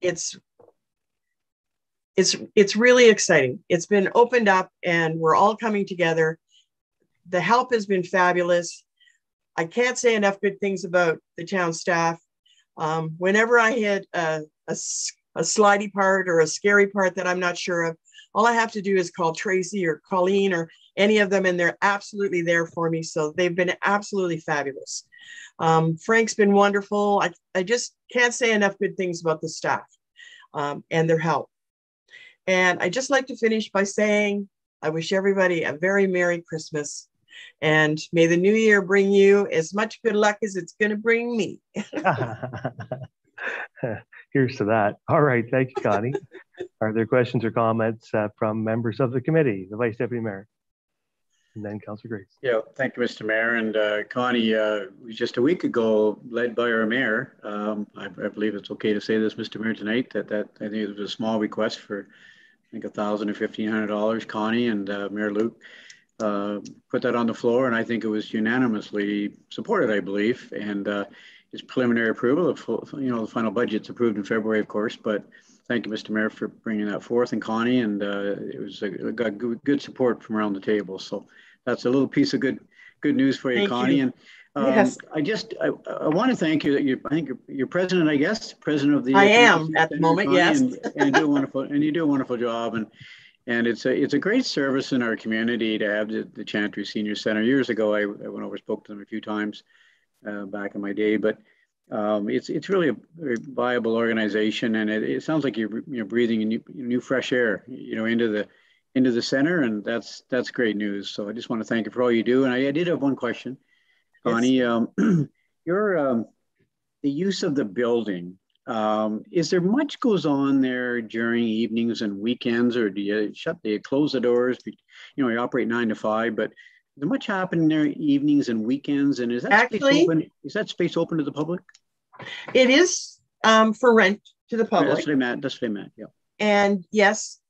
It's it's it's really exciting. It's been opened up and we're all coming together. The help has been fabulous. I can't say enough good things about the town staff. Um, whenever I hit a, a, a slidey part or a scary part that I'm not sure of, all I have to do is call Tracy or Colleen or any of them, and they're absolutely there for me. So they've been absolutely fabulous. Um, Frank's been wonderful. I, I just can't say enough good things about the staff um, and their help. And I just like to finish by saying I wish everybody a very Merry Christmas. And may the new year bring you as much good luck as it's going to bring me. [LAUGHS] Here's to that. All right. Thank you, Connie. [LAUGHS] Are there questions or comments uh, from members of the committee, the Vice Deputy Mayor? And then Councillor Grace. Yeah, thank you, Mr. Mayor. And uh, Connie, uh, just a week ago, led by our mayor, um, I, I, believe it's okay to say this, Mr. Mayor, tonight, that, that I think it was a small request for I think a thousand or fifteen hundred dollars. Connie and uh, Mayor Luke uh, put that on the floor, and I think it was unanimously supported, I believe. And uh, it's preliminary approval. Of, you know, the final budget's approved in February, of course. But thank you, Mr. Mayor, for bringing that forth, and Connie. And uh, it was a, got good, good, support from around the table. So that's a little piece of good good news for you, thank Connie. You. And um, yes. I just I, I want to thank you that you I think you're, you're, president I guess president of the I am at the moment yes. and, and, you do a wonderful and you do a wonderful job and and it's a it's a great service in our community to have the, the Chantry Senior Center. Years ago I, I went over spoke to them a few times uh, back in my day but um, it's it's really a very viable organization and it, it sounds like you're you're breathing new, new fresh air you know into the into the center and that's that's great news. So I just want to thank you for all you do and I, I did have one question Connie, yes. um, [CLEARS THROAT] your um, the use of the building. Um, is there much goes on there during evenings and weekends, or do you shut? Do you close the doors? You know, you operate nine to five, but there much happen there evenings and weekends? And is that actually space open? Is that space open to the public? It is um, for rent to the public. That's what I meant. That's what I meant. Yeah. And yes,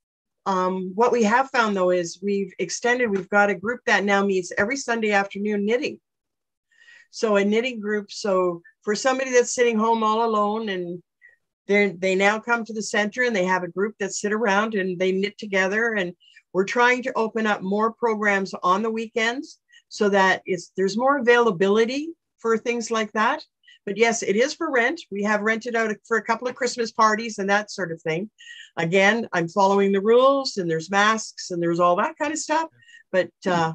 um, what we have found though is we've extended. We've got a group that now meets every Sunday afternoon knitting. So a knitting group. So for somebody that's sitting home all alone and they they now come to the center and they have a group that sit around and they knit together and We're trying to open up more programs on the weekends so that it's there's more availability for things like that. But yes, it is for rent. We have rented out for a couple of Christmas parties and that sort of thing. Again, I'm following the rules and there's masks and there's all that kind of stuff. But uh,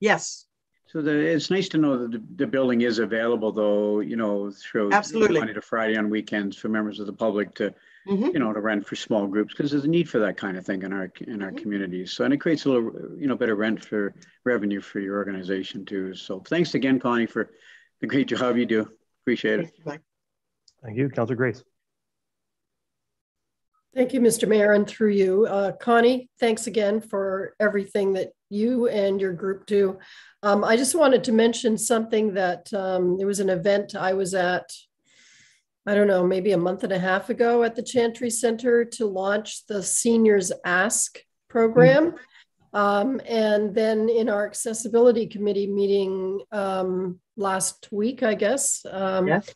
yes. So the, it's nice to know that the, the building is available though, you know, through Absolutely. Monday to Friday on weekends for members of the public to, Mhm. you know, to rent for small groups because there's a need for that kind of thing in our in our Mhm. communities. So and it creates a little, you know, better rent for revenue for your organization too. So thanks again, Connie, for the great [LAUGHS] job you do. Appreciate it. Thank you, Mike. Thank you, Councillor Grace. Thank you, Mr. Mayor, and through you. Uh, Connie, thanks again for everything that you and your group do. Um, I just wanted to mention something that um, there was an event I was at, I don't know, maybe a month and a half ago at the Chantry Center to launch the Seniors Ask program. Um, and then in our accessibility committee meeting um, last week, I guess, um, Yes.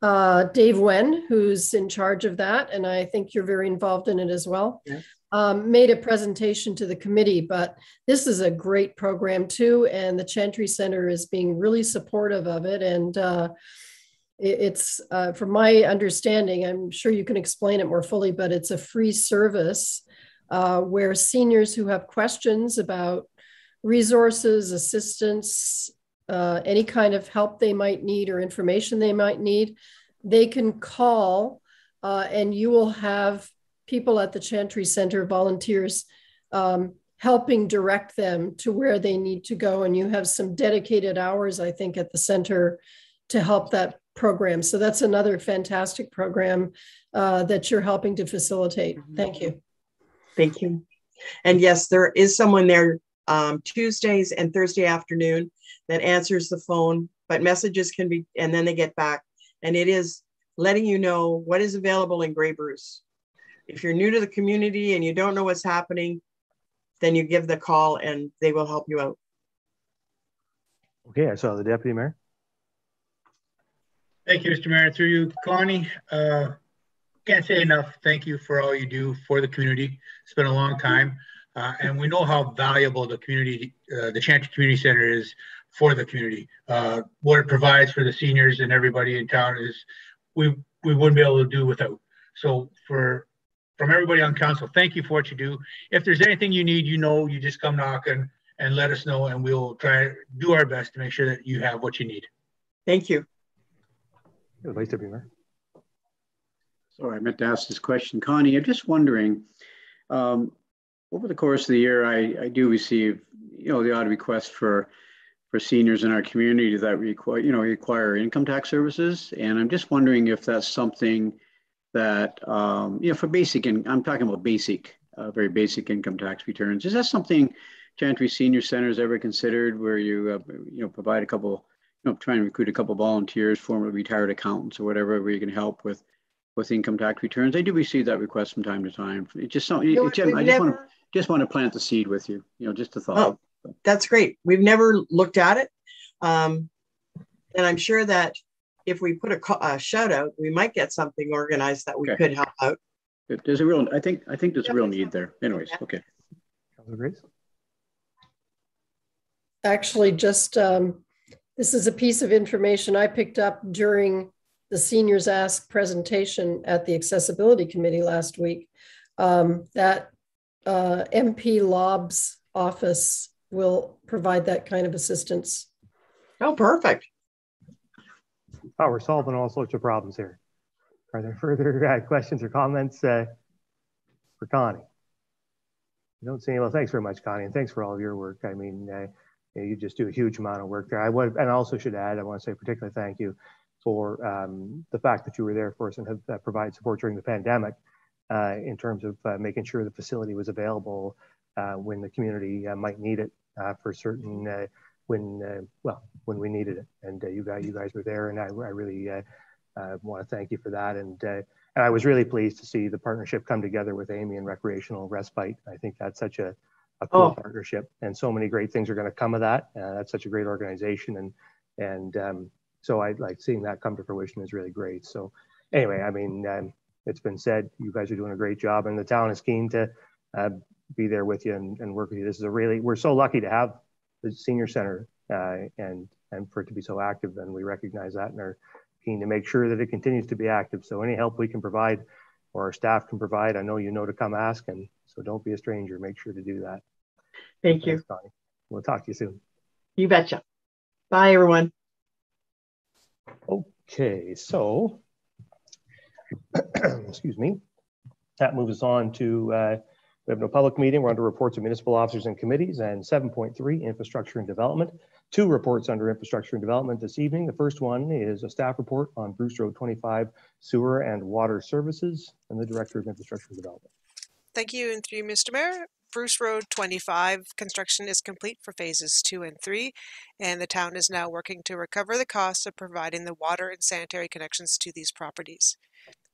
uh, Dave Wen, who's in charge of that, and I think you're very involved in it as well, Yes. Um, made a presentation to the committee. But this is a great program too, and the Chantry Center is being really supportive of it. And uh, it- it's, uh, from my understanding, I'm sure you can explain it more fully, but it's a free service uh, where seniors who have questions about resources, assistance, uh, any kind of help they might need or information they might need, they can call uh, and you will have people at the Chantry Center, volunteers, um, helping direct them to where they need to go. And you have some dedicated hours, I think, at the center to help that program. So that's another fantastic program uh, that you're helping to facilitate. Thank you. Thank you. And yes, there is someone there um, Tuesdays and Thursday afternoon that answers the phone, but messages can be, and then they get back. And it is letting you know what is available in Grey Bruce. If you're new to the community and you don't know what's happening, then you give the call and they will help you out. Okay, I saw the deputy mayor. Thank you, Mr. Mayor. Through you, Connie. Uh, can't say enough. Thank you for all you do for the community. It's been a long time. Uh, and we know how valuable the community, uh, the Chantry Community Center is for the community. Uh, what it provides for the seniors and everybody in town is we, we wouldn't be able to do without. So for, from everybody on council, thank you for what you do. If there's anything you need, you know, you just come knocking and let us know and we'll try to do our best to make sure that you have what you need. Thank you. Vice Deputy Mayor. Sorry, I meant to ask this question. Connie, I'm just wondering, um, over the course of the year, I, I do receive, you know, the odd request for for seniors in our community that require, you know, require income tax services. And I'm just wondering if that's something that, um, you know, for basic, and I'm talking about basic, uh, very basic income tax returns. Is that something Chantry Senior Center has ever considered where you, uh, you know, provide a couple, you know, try and recruit a couple volunteers, former retired accountants or whatever, where you can help with with income tax returns. I do receive that request from time to time. It's just something, No, Jim, we've I just want to just want to plant the seed with you, you know, just a thought. Oh, that's great. We've never looked at it. Um, and I'm sure that if we put a, a shout out, we might get something organized that we Okay. could help out. There's a real, I think, I think there's a real need there. Anyways, okay. Councillor Actually, just um, this is a piece of information I picked up during the Seniors Ask presentation at the Accessibility Committee last week. Um, that uh, MP Lobb's office will provide that kind of assistance. Oh, perfect. Oh, we're solving all sorts of problems here. Are there [LAUGHS] further uh, questions or comments uh, for Connie? I don't see any. Well, thanks very much, Connie, and thanks for all of your work. I mean, uh, you, just do a huge amount of work there. I would, and I also should add, I want to say particularly thank you for um, the fact that you were there for us and have uh, provided support during the pandemic uh, in terms of uh, making sure the facility was available uh, when the community uh, might need it uh, for certain when uh, well when we needed it. And uh, you guys you guys were there, and I, I really uh, uh, want to thank you for that. And uh, and I was really pleased to see the partnership come together with Amy and Recreational Respite. I think that's such a a cool Oh. partnership, and so many great things are going to come of that. Uh, that's such a great organization, and and um, so I like seeing that come to fruition is really great. So anyway, I mean, um, it's been said you guys are doing a great job, and the town is keen to uh, be there with you and, and work with you. This is a really, we're so lucky to have the senior center uh, and, and for it to be so active. And we recognize that and are keen to make sure that it continues to be active. So any help we can provide or our staff can provide, I know you know to come ask. And so don't be a stranger. Make sure to do that. Thank you. Thanks, we'll talk to you soon. You betcha. Bye, everyone. Okay, so, [CLEARS THROAT] excuse me. That moves us on to, uh, we have no public meeting. We're under reports of municipal officers and committees and 7.3 infrastructure and development. Two reports under infrastructure and development this evening. The first one is a staff report on Bruce Road 25 sewer and water services and the director of infrastructure and development. Thank you and through Mr. Mayor. Bruce Road 25 construction is complete for phases two and three, and the town is now working to recover the costs of providing the water and sanitary connections to these properties.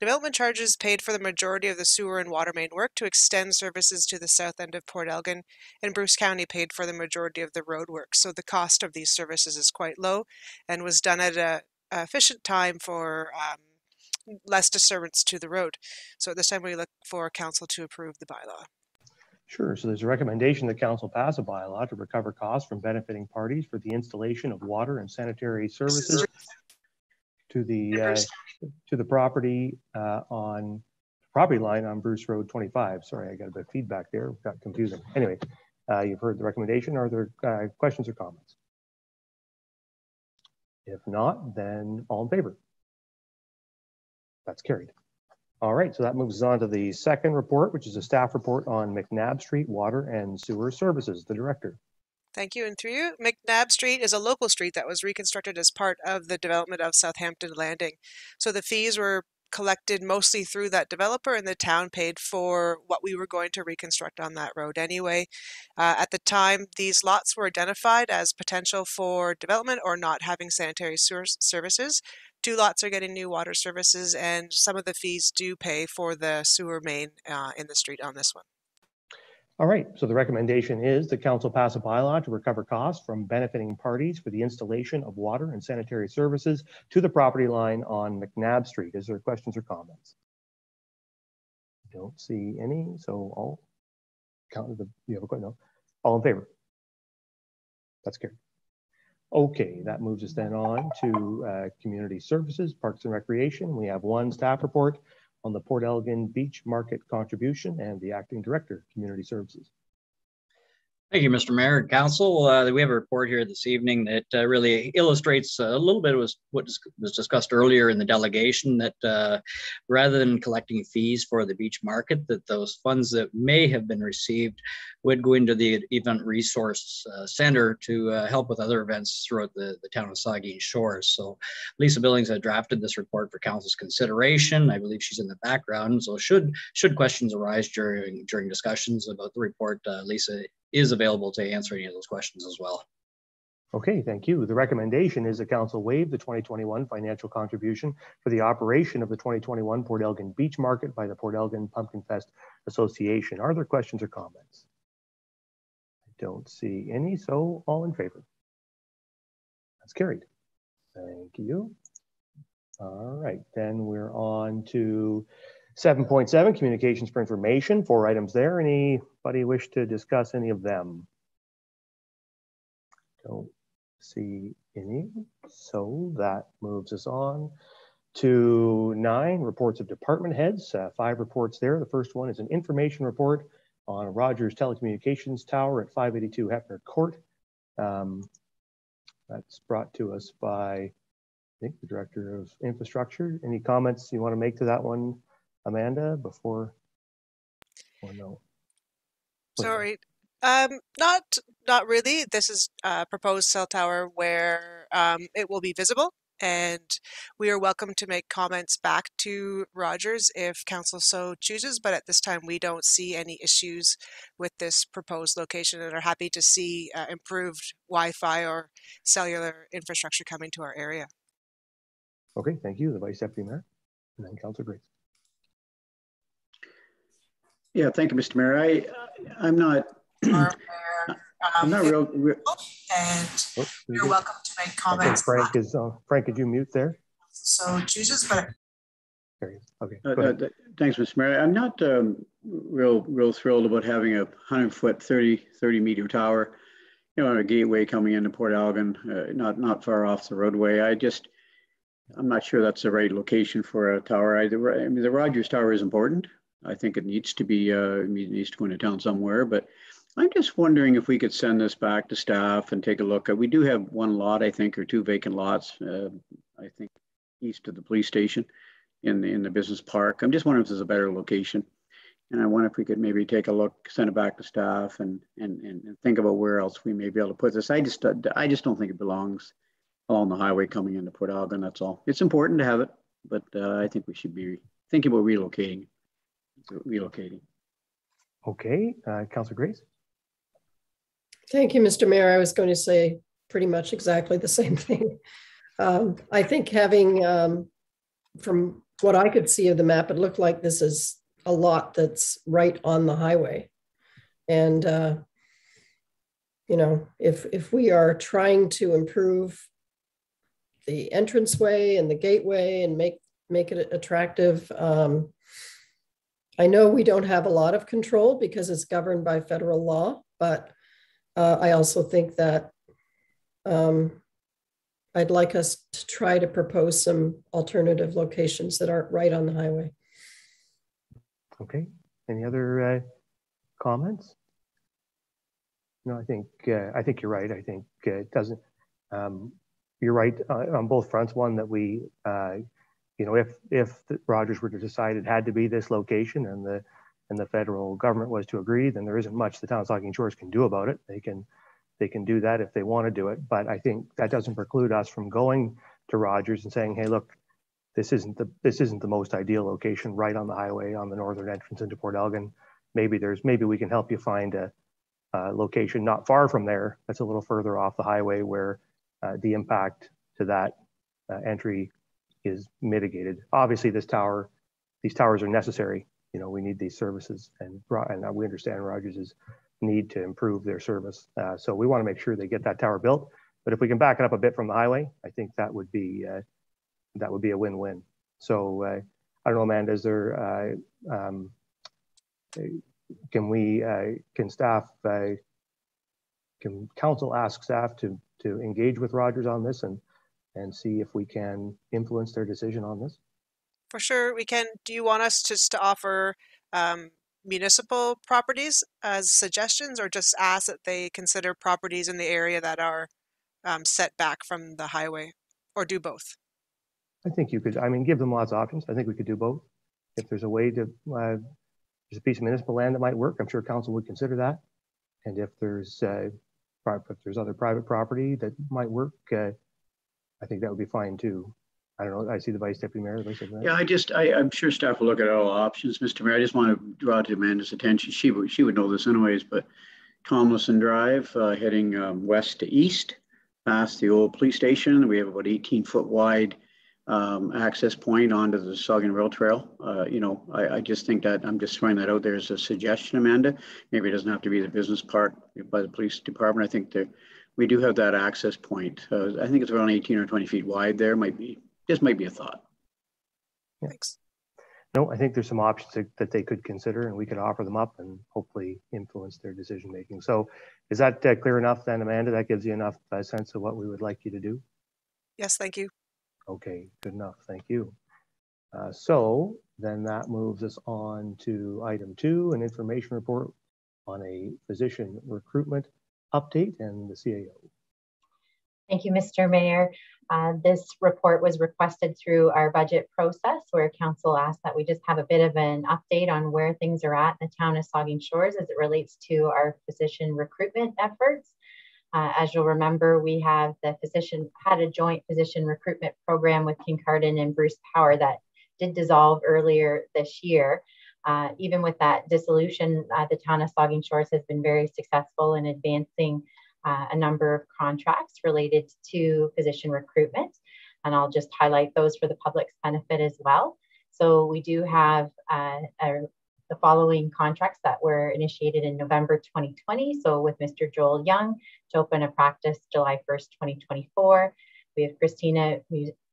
Development charges paid for the majority of the sewer and water main work to extend services to the south end of Port Elgin, and Bruce County paid for the majority of the road work. So the cost of these services is quite low and was done at a, a efficient time for um, less disturbance to the road. So at this time, we look for council to approve the bylaw. Sure. So there's a recommendation that council pass a bylaw to recover costs from benefiting parties for the installation of water and sanitary services to the uh, to the property uh, on property line on Bruce Road 25. Sorry, I got a bit of feedback there. Got confusing. Anyway, uh, you've heard the recommendation. Are there uh, questions or comments? If not, then all in favor. That's carried. All right, so that moves on to the second report, which is a staff report on McNabb Street Water and Sewer Services, the director. Thank you. And through you, McNabb Street is a local street that was reconstructed as part of the development of Southampton Landing. So the fees were collected mostly through that developer, and the town paid for what we were going to reconstruct on that road anyway. Uh, at the time, these lots were identified as potential for development or not having sanitary sewer services two lots are getting new water services, and some of the fees do pay for the sewer main uh, in the street on this one. All right, so the recommendation is the council pass a bylaw to recover costs from benefiting parties for the installation of water and sanitary services to the property line on McNabb Street. Is there questions or comments? Don't see any, so all count the, you have a question? No. All in favor? That's carried. Okay, that moves us then on to uh, community services, parks and recreation. We have one staff report on the Port Elgin Beach Market contribution and the acting director, community services. Thank you, Mr. Mayor and Council. Uh, we have a report here this evening that uh, really illustrates a little bit of what was discussed earlier in the delegation that uh, rather than collecting fees for the beach market, that those funds that may have been received would go into the event resource uh, center to uh, help with other events throughout the, the town of Saugeen Shores. So Lisa Billings had drafted this report for council's consideration. I believe she's in the background. So should should questions arise during during discussions about the report, uh, Lisa is available to answer any of those questions as well. Okay, thank you. The recommendation is the council waive the 2021 financial contribution for the operation of the 2021 Port Elgin Beach Market by the Port Elgin Pumpkin Fest Association. Are there questions or comments? I don't see any, so all in favor? That's carried. Thank you. All right, then we're on to 7.7, communications for information, four items there. Anybody wish to discuss any of them? Don't see any. So that moves us on to nine reports of department heads, uh, five reports there. The first one is an information report on Rogers Telecommunications Tower at 582 Hefner Court. Um, that's brought to us by, I think, the Director of Infrastructure. Any comments you want to make to that one, Amanda, before or no? Sorry, um, not not really. This is a proposed cell tower where um, it will be visible, and we are welcome to make comments back to Rogers if council so chooses. But at this time, we don't see any issues with this proposed location, and are happy to see uh, improved Wi-Fi or cellular infrastructure coming to our area. Okay, thank you, the Vice Deputy Mayor, and then Councilor Grace. Yeah, thank you, Mr. Mayor. I, I'm not, [CLEARS THROAT] I'm not real. real and oh, you're welcome to make comments. Okay, Frank is uh, Frank. Could you mute there? So chooses, but Okay. Uh, uh, thanks, Mr. Mayor. I'm not um, real, real thrilled about having a 100 foot, 30, 30 meter tower, you know, on a gateway coming into Port Elgin, uh, not not far off the roadway. I just, I'm not sure that's the right location for a tower. I, I mean, the Rogers Tower is important. I think it needs to be, uh, it needs to go into town somewhere, but I'm just wondering if we could send this back to staff and take a look. We do have one lot, I think, or two vacant lots, uh, I think, east of the police station in the, in the business park. I'm just wondering if there's a better location. And I wonder if we could maybe take a look, send it back to staff and, and, and think about where else we may be able to put this. I just, I just don't think it belongs along the highway coming into Port Elgin, that's all. It's important to have it, but uh, I think we should be thinking about relocating, relocating. Okay, uh, Councilor Grace. Thank you, Mr. Mayor. I was going to say pretty much exactly the [LAUGHS] same thing. Um, I think having, um, from what I could see of the map, it looked like this is a lot that's right on the highway. And, uh, you know, if, if we are trying to improve the entranceway and the gateway and make, make it attractive, um, I know we don't have a lot of control because it's governed by federal law, but uh, I also think that um, I'd like us to try to propose some alternative locations that aren't right on the highway. Okay. Any other uh, comments? No, I think uh, I think you're right. I think uh, it doesn't. Um, you're right uh, on both fronts. One that we, uh, you know, if if Rogers were to decide it had to be this location, and the and the federal government was to agree, then there isn't much the town of Saugeen Shores can do about it. They can they can do that if they want to do it. But I think that doesn't preclude us from going to Rogers and saying, hey, look, this isn't the this isn't the most ideal location right on the highway on the northern entrance into Port Elgin. Maybe there's maybe we can help you find a, a location not far from there that's a little further off the highway where uh, the impact to that uh, entry is mitigated. Obviously, this tower, these towers are necessary. You know, we need these services, and and we understand Rogers's need to improve their service. Uh, so we want to make sure they get that tower built. But if we can back it up a bit from the highway, I think that would be uh, that would be a win-win. So uh, I don't know, Amanda, is there, uh, um, can we, uh, can staff, uh, can council ask staff to, to engage with Rogers on this and, and see if we can influence their decision on this? For sure, we can. Do you want us just to offer um, municipal properties as suggestions or just ask that they consider properties in the area that are um, set back from the highway or do both? I think you could, I mean, give them lots of options. I think we could do both. If there's a way to, uh, there's a piece of municipal land that might work, I'm sure council would consider that. And if there's, uh, if there's other private property that might work, uh, I think that would be fine too. I don't know. I see the vice deputy mayor. Vice deputy mayor. Yeah, I just, I, am sure staff will look at all options, Mr. Mayor. I just want to draw to Amanda's attention. She would, she would know this anyways, but Tomlinson Drive uh, heading um, west to east past the old police station. We have about 18 foot wide um, access point onto the Saugeen Rail Trail. Uh, you know, I, I, just think that I'm just throwing that out there as a suggestion, Amanda. Maybe it doesn't have to be the business park by the police department. I think that we do have that access point. Uh, I think it's around 18 or 20 feet wide there. Might be, just might be a thought. Thanks. No, I think there's some options that, that they could consider and we could offer them up and hopefully influence their decision making. So is that uh, clear enough then, Amanda? That gives you enough uh, sense of what we would like you to do? Yes, thank you. Okay, good enough. Thank you. Uh, so then that moves us on to item two, an information report on a physician recruitment update and the CAO. Thank you, Mr. Mayor. Uh, this report was requested through our budget process where council asked that we just have a bit of an update on where things are at in the town of Saugeen Shores as it relates to our physician recruitment efforts. Uh, as you'll remember, we have the physician had a joint physician recruitment program with Kincardine and Bruce Power that did dissolve earlier this year. Uh, even with that dissolution, uh, the town of Saugeen Shores has been very successful in advancing uh, a number of contracts related to physician recruitment. And I'll just highlight those for the public's benefit as well. So we do have uh, a the following contracts that were initiated in November 2020. So with Mr. Joel Young to open a practice July 1st, 2024. We have Christina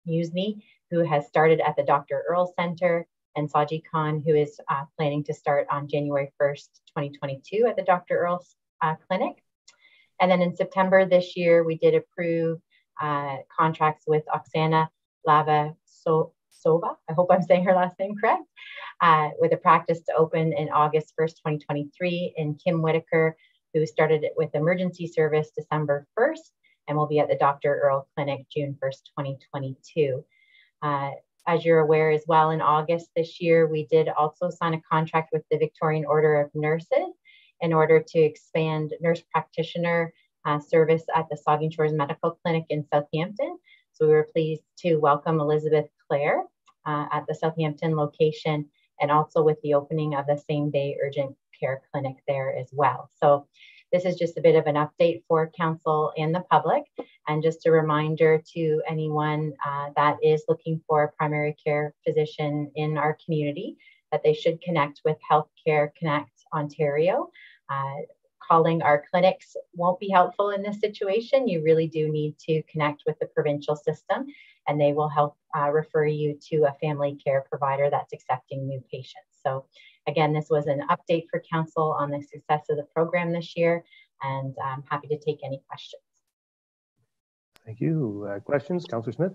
Musney, who has started at the Dr. Earl Center, and Saji Khan, who is uh, planning to start on January 1st, 2022 at the Dr. Earl uh, Clinic. And then in September this year, we did approve uh, contracts with Oksana Lava Sova, I hope I'm saying her last name correct, uh, with a practice to open in August 1st, 2023, and Kim Whitaker, who started with emergency service December 1st and will be at the Dr. Earl Clinic June 1st, 2022. Uh, as you're aware as well, in August this year, we did also sign a contract with the Victorian Order of Nurses in order to expand nurse practitioner uh, service at the Saugeen Shores Medical Clinic in Southampton. So we were pleased to welcome Elizabeth Clare uh, at the Southampton location and also with the opening of the same day urgent care clinic there as well. So this is just a bit of an update for council and the public, and just a reminder to anyone uh, that is looking for a primary care physician in our community that they should connect with Healthcare Connect Ontario. Uh, calling our clinics won't be helpful in this situation. You really do need to connect with the provincial system, and they will help uh, refer you to a family care provider that's accepting new patients. So Again, this was an update for council on the success of the program this year, and I'm happy to take any questions. Thank you. Uh, questions, Councillor Smith?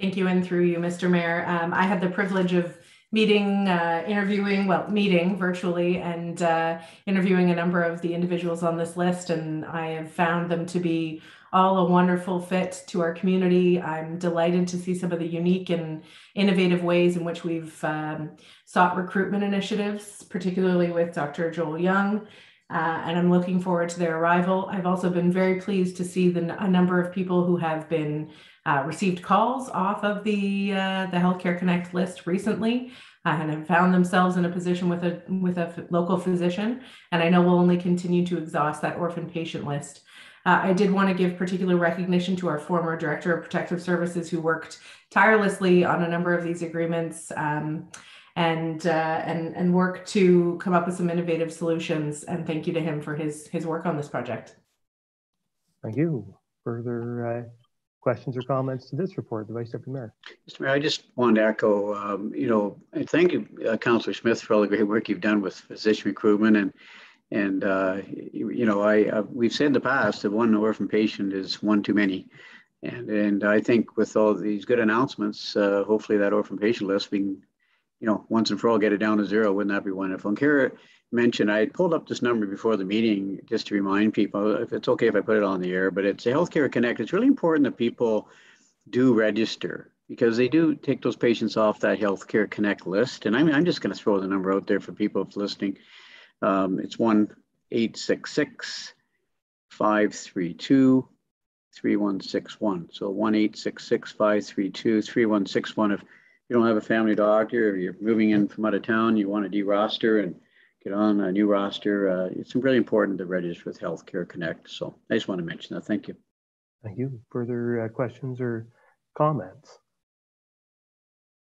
Thank you, and through you, Mr. Mayor. Um, I had the privilege of meeting, uh, interviewing, well, meeting virtually and uh, interviewing a number of the individuals on this list, and I have found them to be all a wonderful fit to our community. I'm delighted to see some of the unique and innovative ways in which we've um, sought recruitment initiatives, particularly with Dr. Joel Young. Uh, and I'm looking forward to their arrival. I've also been very pleased to see the, a number of people who have been uh, received calls off of the uh, the Healthcare Connect list recently uh, and have found themselves in a position with a with a local physician. And I know we'll only continue to exhaust that orphan patient list. Uh, I did want to give particular recognition to our former Director of Protective Services who worked tirelessly on a number of these agreements um, and, uh, and, and worked to come up with some innovative solutions. And thank you to him for his, his work on this project. Thank you. Further uh, questions or comments to this report, the Vice Deputy Mayor? Mr. Mayor, I just wanted to echo, um, you know, thank you, uh, Councillor Smith, for all the great work you've done with physician recruitment and and uh, you, you, know, I uh, we've said in the past that one orphan patient is one too many, and and I think with all these good announcements, uh, hopefully that orphan patient list we can, you know, once and for all get it down to zero. Wouldn't that be wonderful? And Kara mentioned I pulled up this number before the meeting just to remind people if it's okay if I put it on the air, but it's a Healthcare Connect. It's really important that people do register because they do take those patients off that Healthcare Connect list. And I'm, I'm just going to throw the number out there for people listening. Um, it's 1 866 532 3161. So 1 866 532 3161. If you don't have a family doctor, or you're moving in from out of town, you want to de-roster and get on a new roster, uh, it's really important to register with Healthcare Connect. So I just want to mention that. Thank you. Thank you. Further uh, questions or comments?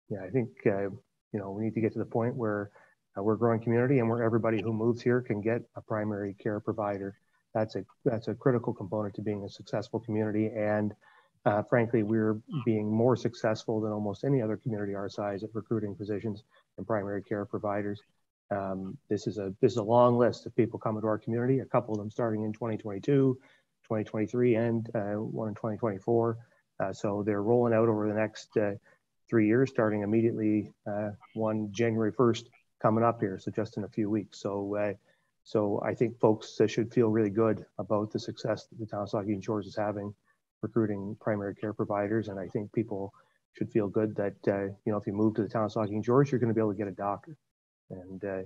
Yeah, I think, uh, you know, we need to get to the point where uh, we're a growing community and where everybody who moves here can get a primary care provider. That's a that's a critical component to being a successful community. And uh, frankly, we're being more successful than almost any other community our size at recruiting physicians and primary care providers. Um, this is a this is a long list of people coming to our community. A couple of them starting in 2022, 2023, and uh, one in 2024. Uh, so they're rolling out over the next uh, three years, starting immediately uh, one January 1st, coming up here, so just in a few weeks. So, uh, so I think folks uh, should feel really good about the success that the town of Saugeen Shores is having recruiting primary care providers, and I think people should feel good that you know if you move to the town of Saugeen Shores, you're going to be able to get a doctor, and uh,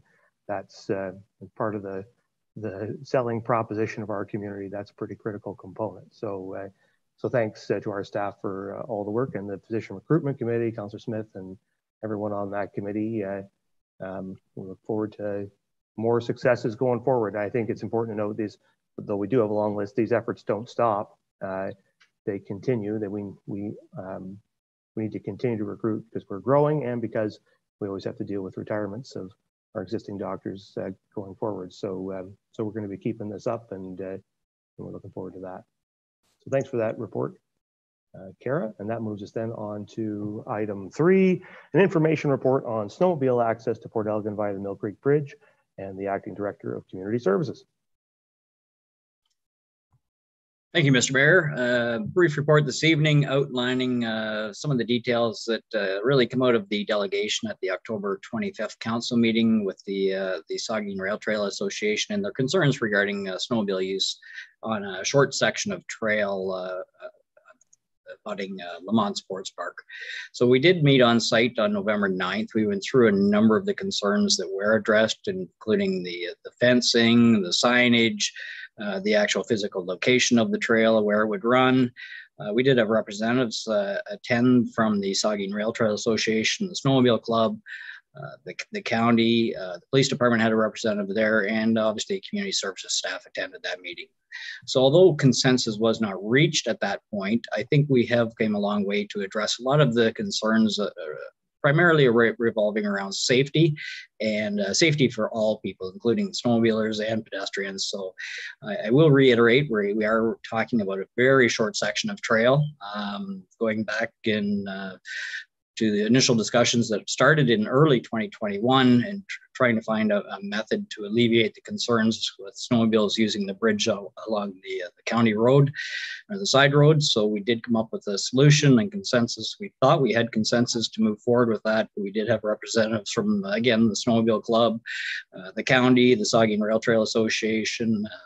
that's uh, part of the the selling proposition of our community. That's a pretty critical component. So. Uh, so thanks to our staff for all the work and the physician recruitment committee, Councillor Smith, and everyone on that committee um, we look forward to more successes going forward. I think it's important to note these, though we do have a long list, these efforts don't stop. Uh, they continue. That we we um, we need to continue to recruit because we're growing and because we always have to deal with retirements of our existing doctors uh, going forward. So um, so we're going to be keeping this up, and, uh, and we're looking forward to that. So thanks for that report. uh, Kara, and that moves us then on to item three, an information report on snowmobile access to Port Elgin via the Mill Creek Bridge and the acting director of community services. Thank you, Mr. Mayor. Uh, brief report this evening outlining uh, some of the details that uh, really come out of the delegation at the October 25th council meeting with the uh, the Saugeen Rail Trail Association and their concerns regarding uh, snowmobile use on a short section of trail uh, abutting uh, Lamont Sports Park. So we did meet on site on November 9th. We went through a number of the concerns that were addressed, including the, the fencing, the signage, uh, the actual physical location of the trail, where it would run. Uh, we did have representatives uh, attend from the Saugeen Rail Trail Association, the Snowmobile Club, uh, the, the county, the police department had a representative there, and obviously community services staff attended that meeting. So although consensus was not reached at that point, I think we have came a long way to address a lot of the concerns primarily re revolving around safety and uh, safety for all people, including snowmobilers and pedestrians. So I, I will reiterate, we, we are talking about a very short section of trail um, going back in uh, to the initial discussions that started in early 2021 and trying to find a, a, method to alleviate the concerns with snowmobiles using the bridge along the, uh, the county road or the side roads. So we did come up with a solution and consensus. We thought we had consensus to move forward with that, but we did have representatives from, again, the Snowmobile Club, uh, the county, the Saugeen Rail Trail Association, uh,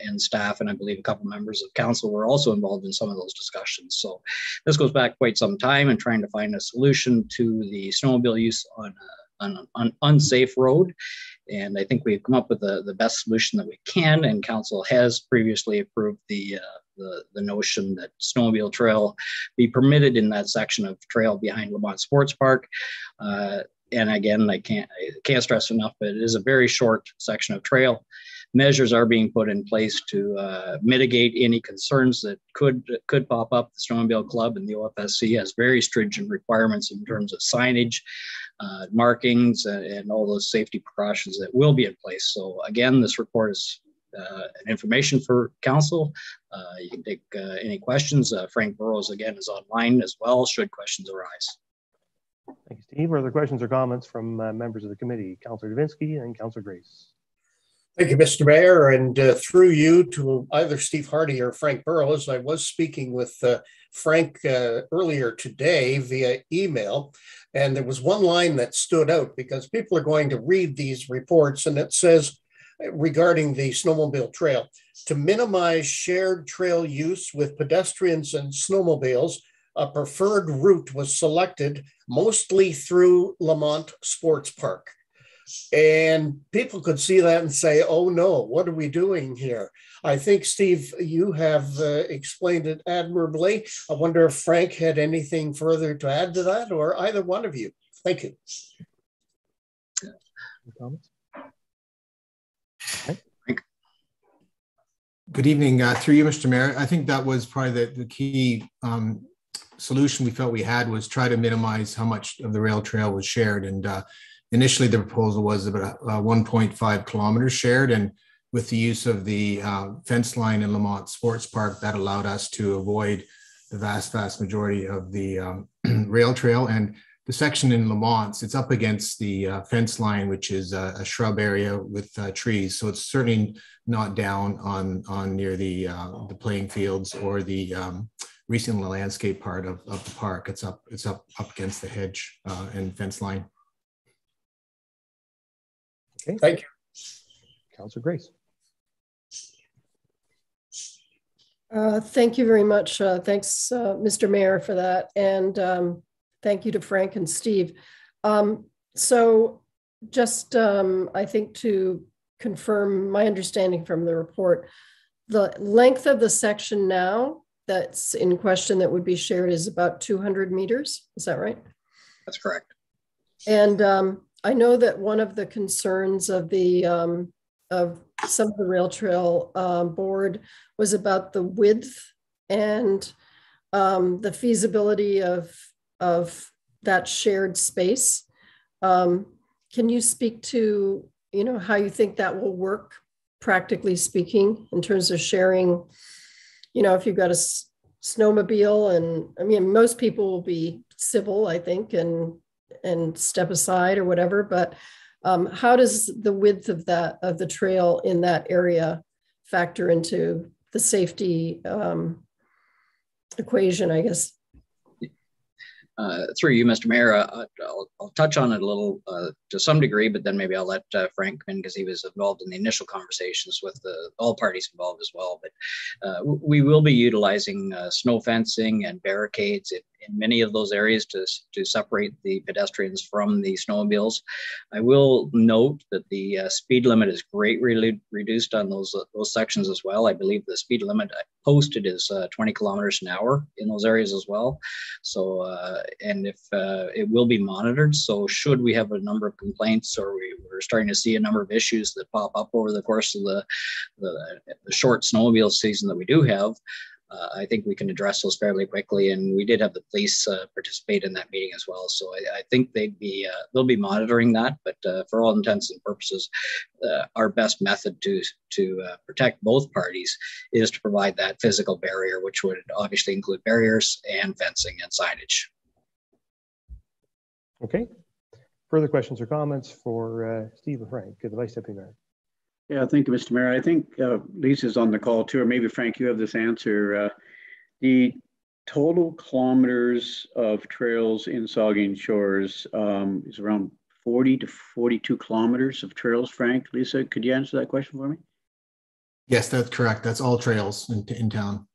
and, staff, and I believe a couple members of council were also involved in some of those discussions. So this goes back quite some time and trying to find a solution to the snowmobile use on, a, on an unsafe road. And I think we've come up with the, the best solution that we can, and council has previously approved the uh, the, the notion that snowmobile trail be permitted in that section of trail behind Lamont Sports Park. Uh, and again, I can't I can't stress enough, but it is a very short section of trail measures are being put in place to uh, mitigate any concerns that could could pop up. The Snowmobile Club and the OFSC has very stringent requirements in terms of signage, uh, markings, and, and, all those safety precautions that will be in place. So again, this report is uh, an information for council. Uh, you can take uh, any questions. Uh, Frank Burrows again is online as well. Should questions arise. Thank you, Steve. Are there questions or comments from members of the committee? Councillor Divinski and Councillor Grace. Thank you, Mr. Mayor. And uh, through you to either Steve Hardy or Frank Burrows, I was speaking with uh, Frank uh, earlier today via email. And there was one line that stood out because people are going to read these reports, and it says regarding the snowmobile trail to minimize shared trail use with pedestrians and snowmobiles. A preferred route was selected mostly through Lamont Sports Park. And people could see that and say, oh no, what are we doing here? I think, Steve, you have uh, explained it admirably. I wonder if Frank had anything further to add to that or either one of you. Thank you. Good evening. Uh, through you, Mr. Mayor. I think that was probably the, the key um, solution we felt we had was try to minimize how much of the rail trail was shared. And uh, initially the proposal was about uh, 1.5 kilometers shared and with the use of the uh, fence line in Lamont Sports Park, that allowed us to avoid the vast, vast majority of the um, [CLEARS THROAT] rail trail. And the section in Lamont, it's up against the uh, fence line, which is a, a shrub area with uh, trees. So it's certainly not down on, on near the, uh, the playing fields or the um, recent landscape part of, of the park. It's up, it's up, up against the hedge uh, and fence line. Okay. Thank you. Councillor Grace. Uh, thank you very much. Uh, thanks, uh, Mr. Mayor, for that. And um, thank you to Frank and Steve. Um, so just, um, I think to confirm my understanding from the report, the length of the section now that's in question that would be shared is about 200 meters. Is that right? That's correct. And um, I know that one of the concerns of the um, of some of the rail trail um, board was about the width and um, the feasibility of of that shared space. Um, can you speak to you know how you think that will work, practically speaking, in terms of sharing? You know, if you've got a snowmobile and I mean most people will be civil, I think, and and step aside or whatever. But um, how does the width of that of the trail in that area factor into the safety um, equation? I guess uh, through you, Mr. Mayor, uh, I'll, I'll, touch on it a little uh, to some degree, but then maybe I'll let uh, Frank in because he was involved in the initial conversations with the, all parties involved as well. But uh, we will be utilizing uh, snow fencing and barricades in, many of those areas to, to separate the pedestrians from the snowmobiles. I will note that the uh, speed limit is greatly reduced on those, uh, those sections as well. I believe the speed limit uh, posted is 20 kilometers an hour in those areas as well. So and if uh, it will be monitored. So should we have a number of complaints or we, are starting to see a number of issues that pop up over the course of the, the, the short snowmobile season that we do have, uh, I think we can address those fairly quickly. And we did have the police uh, participate in that meeting as well. So I, I think they'd be uh, they'll be monitoring that. But uh, for all intents and purposes, uh, our best method to to uh, protect both parties is to provide that physical barrier, which would obviously include barriers and fencing and signage. Okay. Further questions or comments for Steve or Frank, the Vice Deputy Mayor? Yeah, thank you, Mr. Mayor. I think uh, Lisa's on the call too, or maybe Frank, you have this answer. Uh, the total kilometers of trails in Saugeen Shores um, is around 40 to 42 kilometers of trails. Frank, Lisa, could you answer that question for me? Yes, that's correct. That's all trails in, in town.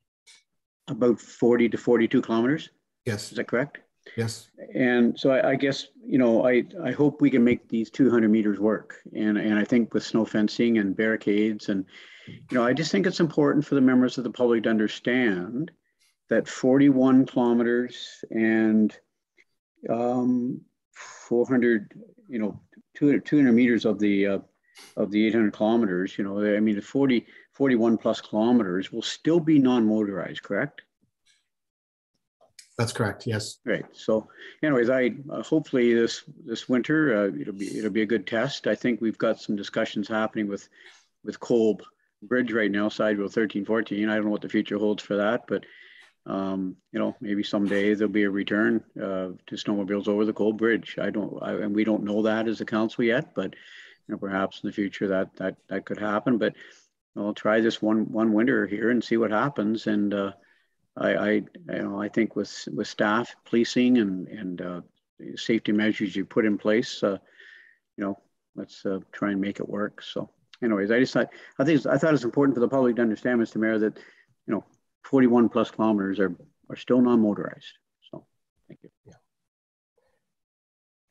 About 40 to 42 kilometers? Yes. Is that correct? Yes. And so I, I, guess, you know, I, I hope we can make these 200 meters work. And, and I think with snow fencing and barricades and, you know, I just think it's important for the members of the public to understand that 41 kilometers and um, 400, you know, 200, 200 meters of the, uh, of the 800 kilometers, you know, I mean, 40, 41 plus kilometers will still be non-motorized, correct? That's correct. Yes. Right. So, anyways, I uh, hopefully this this winter uh, it'll be it'll be a good test. I think we've got some discussions happening with with Kolb Bridge right now, Sidewell 13, 14. I don't know what the future holds for that, but um, you know, maybe someday there'll be a return uh, to snowmobiles over the Kolb Bridge. I don't, I, and we don't know that as a council yet, but you know, perhaps in the future that that that could happen. But I'll try this one one winter here and see what happens, and uh, I, I, you know, I think with with staff policing and and uh, safety measures you put in place, uh, you know, let's uh, try and make it work. So, anyways, I just thought I think I thought it's important for the public to understand, Mr. Mayor, that you know, 41 plus kilometers are are still non-motorized. So, thank you. Yeah.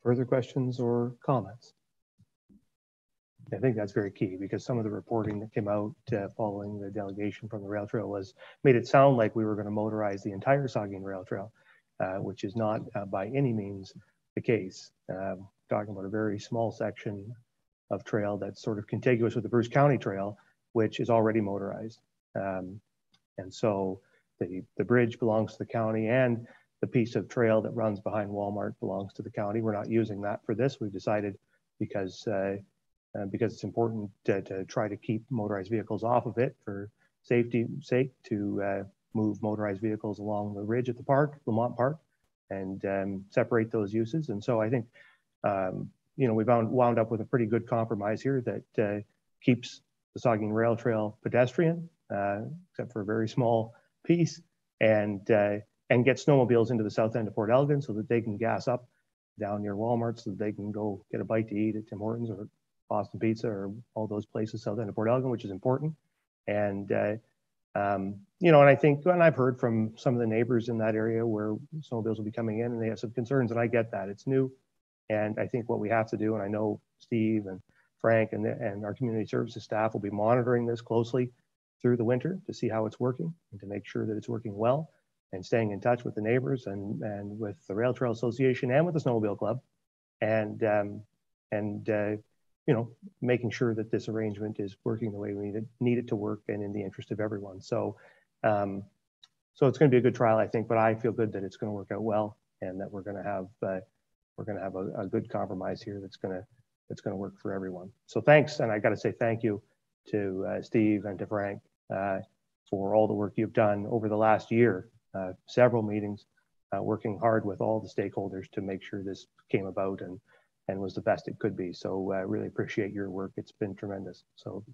Further questions or comments? I think that's very key because some of the reporting that came out uh, following the delegation from the rail trail was made it sound like we were going to motorize the entire Saugeen Rail Trail, uh, which is not uh, by any means the case. Um, talking about a very small section of trail that's sort of contiguous with the Bruce County Trail, which is already motorized. Um, and so the, the bridge belongs to the county and the piece of trail that runs behind Walmart belongs to the county. We're not using that for this. We've decided because uh, uh, because it's important to, to, try to keep motorized vehicles off of it for safety sake to uh, move motorized vehicles along the ridge at the park, Lamont Park, and um, separate those uses. And so I think, um, you know, we wound, wound up with a pretty good compromise here that uh, keeps the Saugeen Rail Trail pedestrian, uh, except for a very small piece, and uh, and get snowmobiles into the south end of Port Elgin so that they can gas up down near Walmart so that they can go get a bite to eat at Tim Hortons or Boston Pizza or all those places south end of Port Elgin, which is important. And uh, um, you know, and I think, and I've heard from some of the neighbors in that area where snowmobiles will be coming in, and they have some concerns, and I get that it's new. And I think what we have to do, and I know Steve and Frank and, the, and our community services staff will be monitoring this closely through the winter to see how it's working and to make sure that it's working well and staying in touch with the neighbors and, and with the Rail Trail Association and with the Snowmobile Club. And, um, and uh, you know, making sure that this arrangement is working the way we need it, need it to work and in the interest of everyone. So, um, so it's going to be a good trial, I think, but I feel good that it's going to work out well and that we're going to have uh, we're going to have a, a, good compromise here that's going to that's going to work for everyone. So thanks, and I got to say thank you to uh, Steve and to Frank uh, for all the work you've done over the last year uh, several meetings, uh, working hard with all the stakeholders to make sure this came about and and was the best it could be. So I uh, really appreciate your work. It's been tremendous. So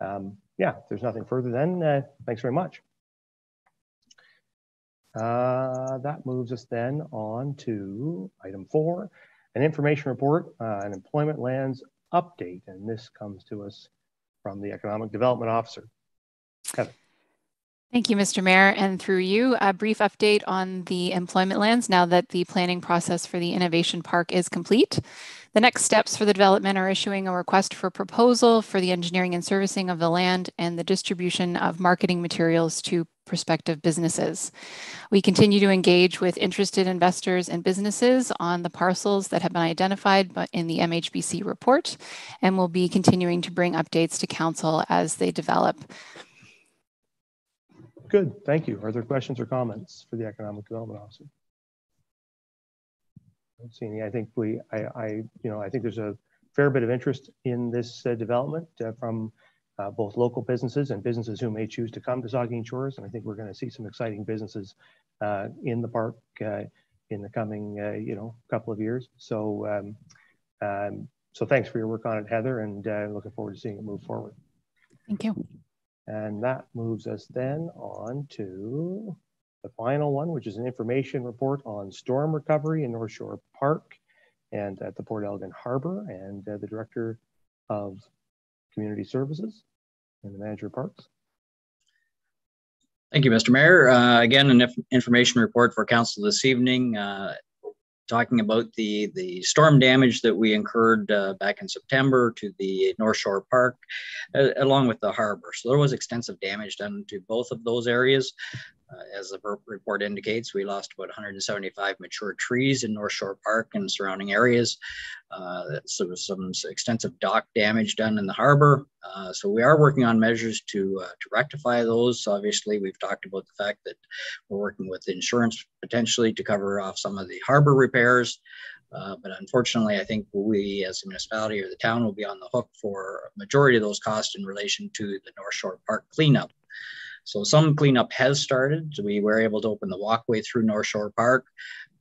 um, yeah, there's nothing further then, uh, thanks very much. Uh, that moves us then on to item four, an information report, uh, an employment lands update. And this comes to us from the Economic Development Officer. Heather. Thank you, Mr. Mayor. And through you, a brief update on the employment lands now that the planning process for the Innovation Park is complete. The next steps for the development are issuing a request for proposal for the engineering and servicing of the land and the distribution of marketing materials to prospective businesses. We continue to engage with interested investors and businesses on the parcels that have been identified in the MHBC report, and we'll be continuing to bring updates to council as they develop. Good, thank you. Are there questions or comments for the Economic Development Officer? I don't see any. I think we, I, I, you know, I think there's a fair bit of interest in this uh, development uh, from uh, both local businesses and businesses who may choose to come to Saugeen Shores. And I think we're going to see some exciting businesses uh, in the park uh, in the coming, uh, you know, couple of years. So, um, um, so thanks for your work on it, Heather, and looking forward to seeing it move forward. Thank you. And that moves us then on to the final one, which is an information report on storm recovery in North Shore Park and at the Port Elgin Harbor and uh, the Director of Community Services and the Manager of Parks. Thank you, Mr. Mayor. Uh, again, an information report for Council this evening. Uh, talking about the the storm damage that we incurred uh, back in September to the North Shore Park, uh, along with the harbor. So there was extensive damage done to both of those areas. Uh, as the report indicates, we lost about 175 mature trees in North Shore Park and surrounding areas. Uh, so there was some extensive dock damage done in the harbor. Uh, so we are working on measures to uh, to rectify those. Obviously, we've talked about the fact that we're working with insurance potentially to cover off some of the harbor repairs. Uh, but unfortunately, I think we as a municipality or the town will be on the hook for a majority of those costs in relation to the North Shore Park cleanup. So some cleanup has started. We were able to open the walkway through North Shore Park.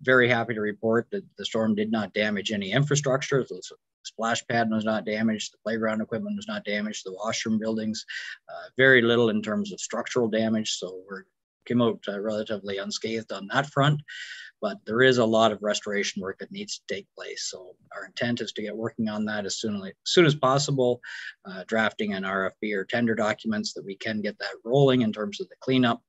Very happy to report that the storm did not damage any infrastructure. The splash pad was not damaged. The playground equipment was not damaged. The washroom buildings, uh, very little in terms of structural damage. So we came out uh, relatively unscathed on that front but there is a lot of restoration work that needs to take place. So our intent is to get working on that as soon as, soon as possible, uh, drafting an RFP or tender documents that we can get that rolling in terms of the cleanup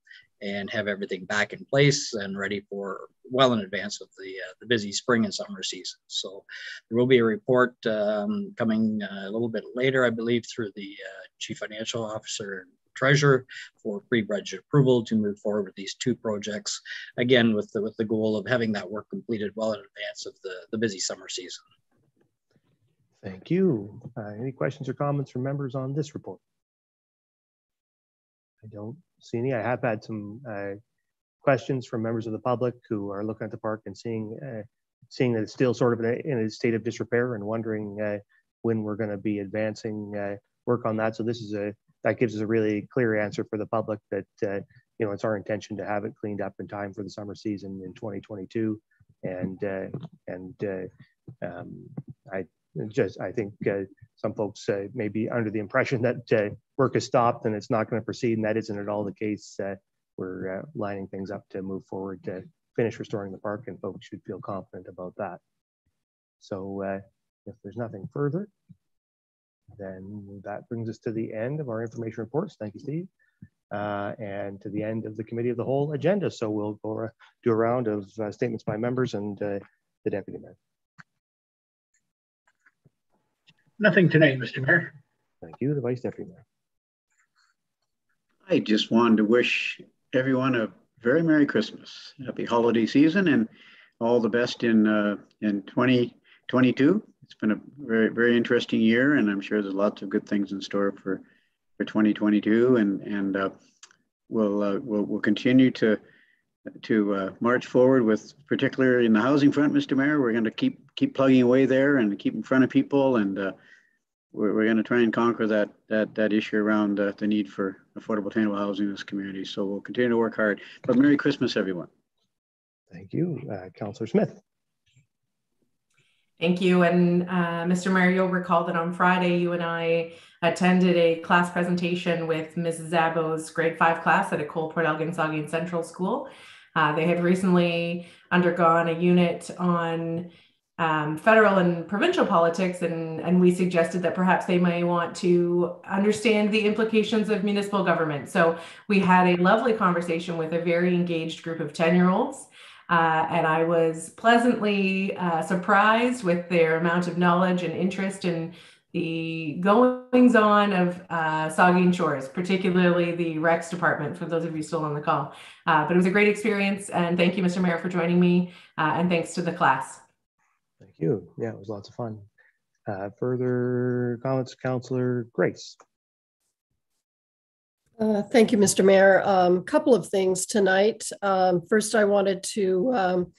and have everything back in place and ready for well in advance of the, uh, the busy spring and summer season. So there will be a report um, coming uh, a little bit later, I believe, through the uh, chief financial officer treasurer for pre-budget approval to move forward with these two projects. Again, with the, with the goal of having that work completed well in advance of the, the busy summer season. Thank you. Uh, any questions or comments from members on this report? I don't see any. I have had some uh, questions from members of the public who are looking at the park and seeing uh, seeing that it's still sort of in a, in a state of disrepair and wondering uh, when we're going to be advancing uh, work on that. So this is a that gives us a really clear answer for the public that uh, you know it's our intention to have it cleaned up in time for the summer season in 2022 and uh, and uh, um, I just I think uh, some folks uh, may be under the impression that uh, work has stopped and it's not going to proceed and that isn't at all the case. We're lining things up to move forward to finish restoring the park and folks should feel confident about that. So if there's nothing further then that brings us to the end of our information reports. Thank you, Steve. Uh, and to the end of the committee of the whole agenda. So we'll go do a round of uh, statements by members and uh, the deputy mayor. Nothing tonight, Mr. Mayor. Thank you, the vice deputy mayor. I just wanted to wish everyone a very Merry Christmas, Happy holiday season, and all the best in uh, in 2022 it's been a very very interesting year, and I'm sure there's lots of good things in store for for 2022, and and uh, we'll, uh, we'll we'll continue to to uh, march forward with, particularly in the housing front, Mr. Mayor. We're going to keep keep plugging away there and keep in front of people and uh, we're, we're going to try and conquer that that that issue around uh, the need for affordable attainable housing in this community. So we'll continue to work hard. But Merry Christmas, everyone. Thank you, uh, Councillor Smith. Thank you. And uh, Mr. Mayor, you'll recall that on Friday, you and I attended a class presentation with Mrs. Zabo's grade five class at a Port Elgin Central School. Uh, they had recently undergone a unit on um, federal and provincial politics, and, and we suggested that perhaps they may want to understand the implications of municipal government. So we had a lovely conversation with a very engaged group of 10 year olds. Uh, and I was pleasantly uh, surprised with their amount of knowledge and interest in the goings on of uh, Saugeen Shores, particularly the Recs department, for those of you still on the call. Uh, but it was a great experience, and thank you, Mr. Mayor, for joining me, uh, and thanks to the class. Thank you. Yeah, it was lots of fun. Uh, further comments, Councillor Grace. Uh, thank you, Mr. Mayor. A um, couple of things tonight. Um, first, I wanted to um,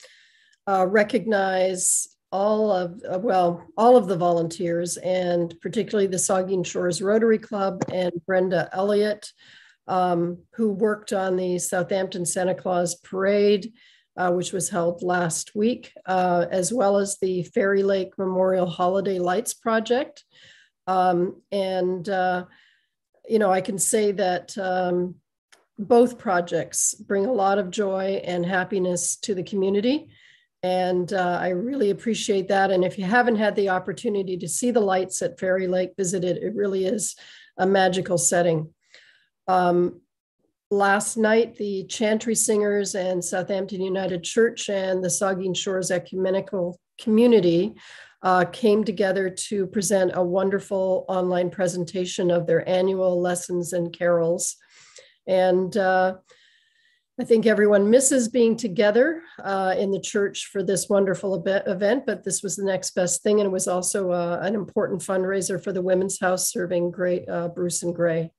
uh, recognize all of, uh, well, all of the volunteers and particularly the Saugeen Shores Rotary Club and Brenda Elliott, um, who worked on the Southampton Santa Claus Parade, uh, which was held last week, uh, as well as the Fairy Lake Memorial Holiday Lights Project. Um, and you know, I can say that um, both projects bring a lot of joy and happiness to the community. And uh, I really appreciate that. And if you haven't had the opportunity to see the lights at Fairy Lake, visit it. It really is a magical setting. Um, last night, the Chantry Singers and Southampton United Church and the Saugeen Shores Ecumenical Community uh, came together to present a wonderful online presentation of their annual lessons and carols. And uh, I think everyone misses being together uh, in the church for this wonderful event, but this was the next best thing. And it was also uh, an important fundraiser for the Women's House serving Gray, uh, Bruce and Gray.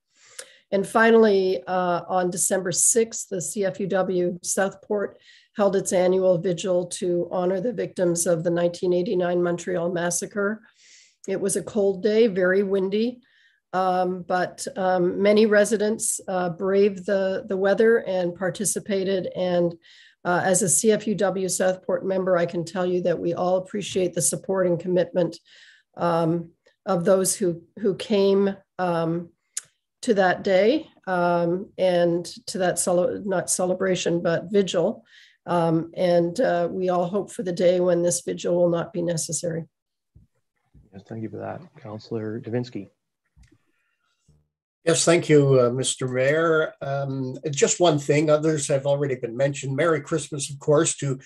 And finally, uh, on December 6th, the CFUW Southport held its annual vigil to honor the victims of the 1989 Montreal massacre. It was a cold day, very windy, um, but um, many residents uh, braved the, the weather and participated. And uh, as a CFUW Southport member, I can tell you that we all appreciate the support and commitment um, of those who, who came um, to that day um, and to that, not celebration, but vigil. Um, and uh, we all hope for the day when this vigil will not be necessary. Yes, thank you for that. Councillor Divinski. Yes, thank you, uh, Mr. Mayor. Um, just one thing, others have already been mentioned. Merry Christmas, of course, to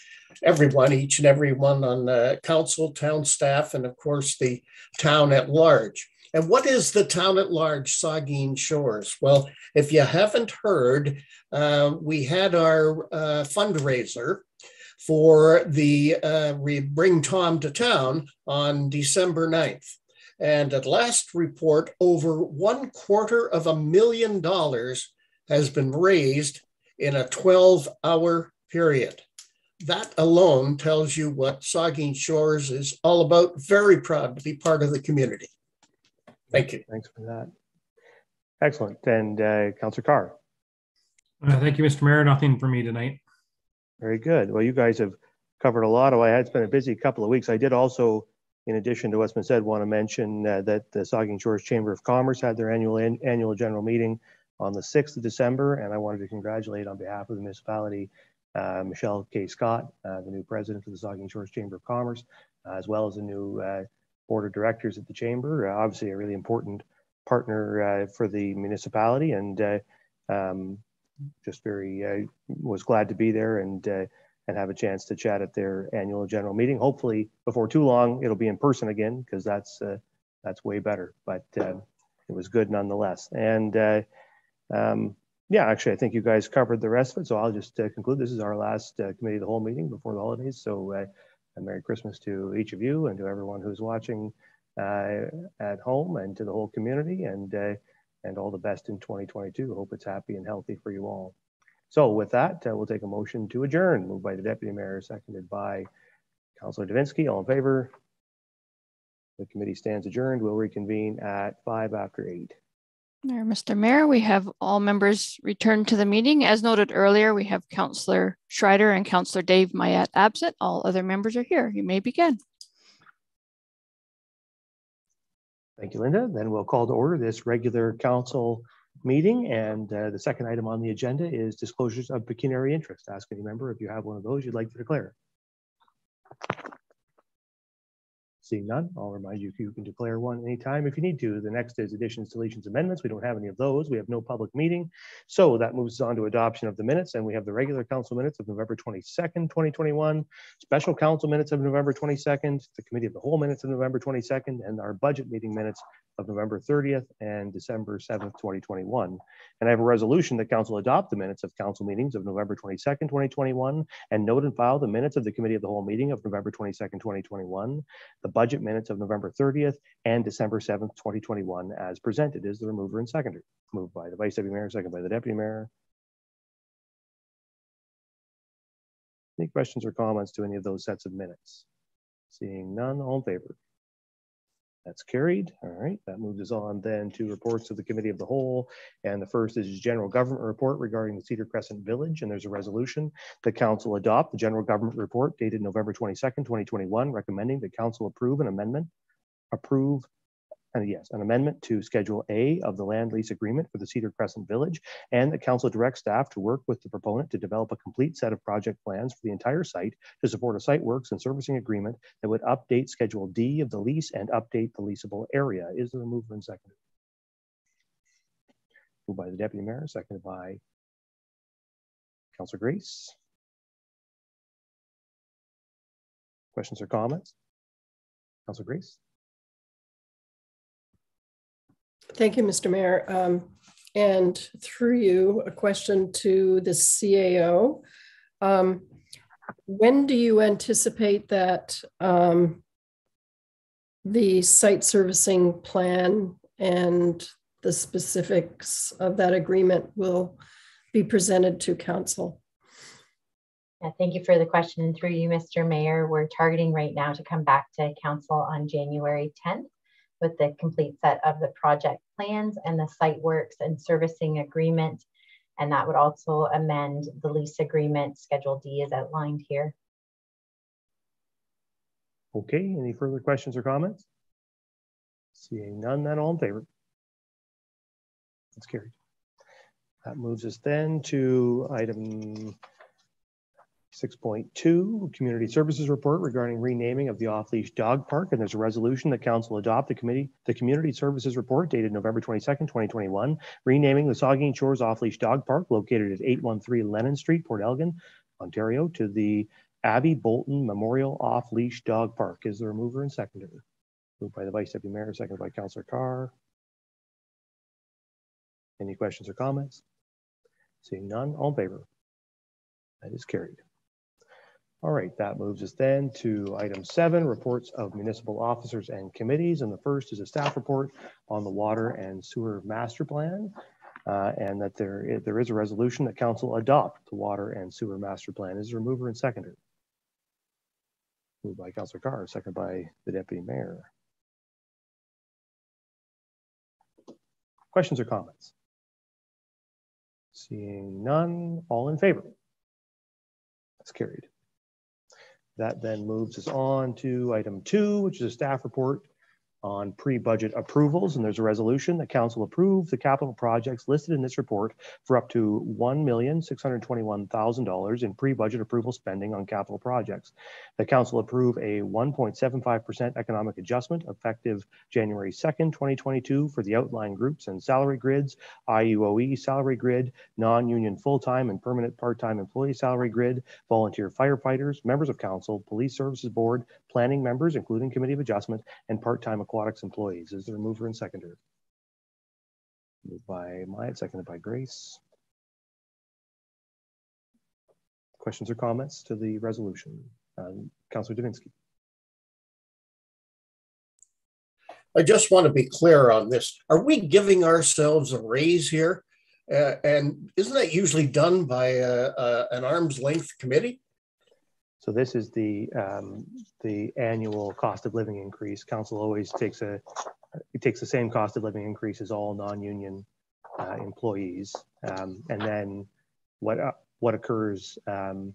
everyone, each and every one on the council, town staff, and of course the town at large. And what is the town at large, Saugeen Shores? Well, if you haven't heard, uh, we had our uh, fundraiser for the uh, Bring Tom to Town on December 9th. And at last report, over one quarter of a million dollars has been raised in a 12 hour period. That alone tells you what Saugeen Shores is all about. Very proud to be part of the community. Thank you. Thanks for that. Excellent. And uh, Councillor Carr. Uh, thank you, Mr. Mayor. Nothing for me tonight. Very good. Well, you guys have covered a lot. Oh, I had been a busy couple of weeks. I did also, in addition to what's been said, want to mention uh, that the Saugeen Shores Chamber of Commerce had their annual an, annual general meeting on the 6th of December, and I wanted to congratulate on behalf of the municipality uh, Michelle K. Scott, uh, the new president of the Saugeen Shores Chamber of Commerce, uh, as well as the new uh, board of directors at the chamber. Uh, obviously, a really important partner uh, for the municipality, and uh, um, just very was glad to be there and and have a chance to chat at their annual general meeting. Hopefully, before too long, it'll be in person again because that's that's way better. But it was good nonetheless. And um, yeah, actually, I think you guys covered the rest of it. So I'll just uh, conclude. This is our last uh, committee of the whole meeting before the holidays. So uh, a Merry Christmas to each of you and to everyone who's watching uh, at home and to the whole community and uh, and all the best in 2022. Hope it's happy and healthy for you all. So with that, uh, we'll take a motion to adjourn, moved by the Deputy Mayor, seconded by Councillor Divinski. All in favor? The committee stands adjourned. We'll reconvene at five after eight. There, Mr. Mayor, we have all members returned to the meeting. As noted earlier, we have Councillor Shrider and Councillor Dave Myette absent. All other members are here. You may begin. Thank you, Linda. Then we'll call to order this regular council meeting. And uh, the second item on the agenda is disclosures of pecuniary interest. Ask any member if you have one of those you'd like to declare. Seeing none, I'll remind you you can declare one anytime if you need to. The next is additions, deletions, amendments. We don't have any of those. We have no public meeting. So that moves on to adoption of the minutes. And we have the regular council minutes of November 22nd, 2021, special council minutes of November 22nd, the committee of the whole minutes of November 22nd, and our budget meeting minutes of November 30th and December 7th, 2021. And I have a resolution that council adopt the minutes of council meetings of November 22nd, 2021, and note and file the minutes of the committee of the whole meeting of November 22nd, 2021, the budget minutes of November 30th and December 7th, 2021 as presented. Is the remover and seconder. Moved by the vice deputy mayor, second by the deputy mayor. Any questions or comments to any of those sets of minutes? Seeing none, all in favor? That's carried. All right, that moves us on then to reports of the Committee of the Whole. And the first is General Government Report regarding the Cedar Crescent Village. And there's a resolution that Council adopt the General Government Report dated November 22nd, 2021, recommending that Council approve an amendment, approve and yes, an amendment to Schedule A of the land lease agreement for the Cedar Crescent Village, and the council directs staff to work with the proponent to develop a complete set of project plans for the entire site to support a site works and servicing agreement that would update Schedule D of the lease and update the leasable area. Is there a mover and second? Moved by the deputy mayor, seconded by Councilor Grace. Questions or comments? Councilor Grace? Thank you, Mr. Mayor. Um, and through you, a question to the CAO. Um, when do you anticipate that um, the site servicing plan and the specifics of that agreement will be presented to council? Yeah, thank you for the question. And through you, Mr. Mayor, we're targeting right now to come back to council on January 10th with the complete set of the project plans and the site works and servicing agreement. And that would also amend the lease agreement. Schedule D is outlined here. Okay, any further questions or comments? Seeing none, then all in favor? That's carried. That moves us then to item 6.2, Community Services Report regarding renaming of the off-leash dog park. And there's a resolution that council adopt the committee, the Community Services Report dated November 22nd, 2021, renaming the Saugeen Shores Off-Leash Dog Park located at 813 Lennon Street, Port Elgin, Ontario, to the Abby Bolton Memorial Off-Leash Dog Park. Is there a mover and seconder? Moved by the Vice Deputy Mayor, seconded by Councillor Carr. Any questions or comments? Seeing none, all in favor? That is carried. All right, that moves us then to item seven, reports of municipal officers and committees. And the first is a staff report on the water and sewer master plan. Uh, and that there is, there is a resolution that council adopt the water and sewer master plan. Is there a mover and seconder? Moved by Councillor Carr, second by the deputy mayor. Questions or comments? Seeing none, all in favor? That's carried. That then moves us on to item two, which is a staff report on pre-budget approvals, and there's a resolution that council approve the capital projects listed in this report for up to $1,621,000 in pre-budget approval spending on capital projects. The council approve a 1.75% economic adjustment effective January 2nd, 2022 for the outline groups and salary grids, IUOE salary grid, non-union full-time and permanent part-time employee salary grid, volunteer firefighters, members of council, police services board, planning members, including committee of adjustment, and part-time aquatics employees. Is there a mover and seconder? Moved by Myette, seconded by Grace. Questions or comments to the resolution? Um, Councillor Divinski. I just want to be clear on this. Are we giving ourselves a raise here? Uh, and isn't that usually done by uh, uh, an arm's length committee? So this is the um, the annual cost of living increase. Council always takes a it takes the same cost of living increase as all non-union uh, employees, um, and then what uh, what occurs um,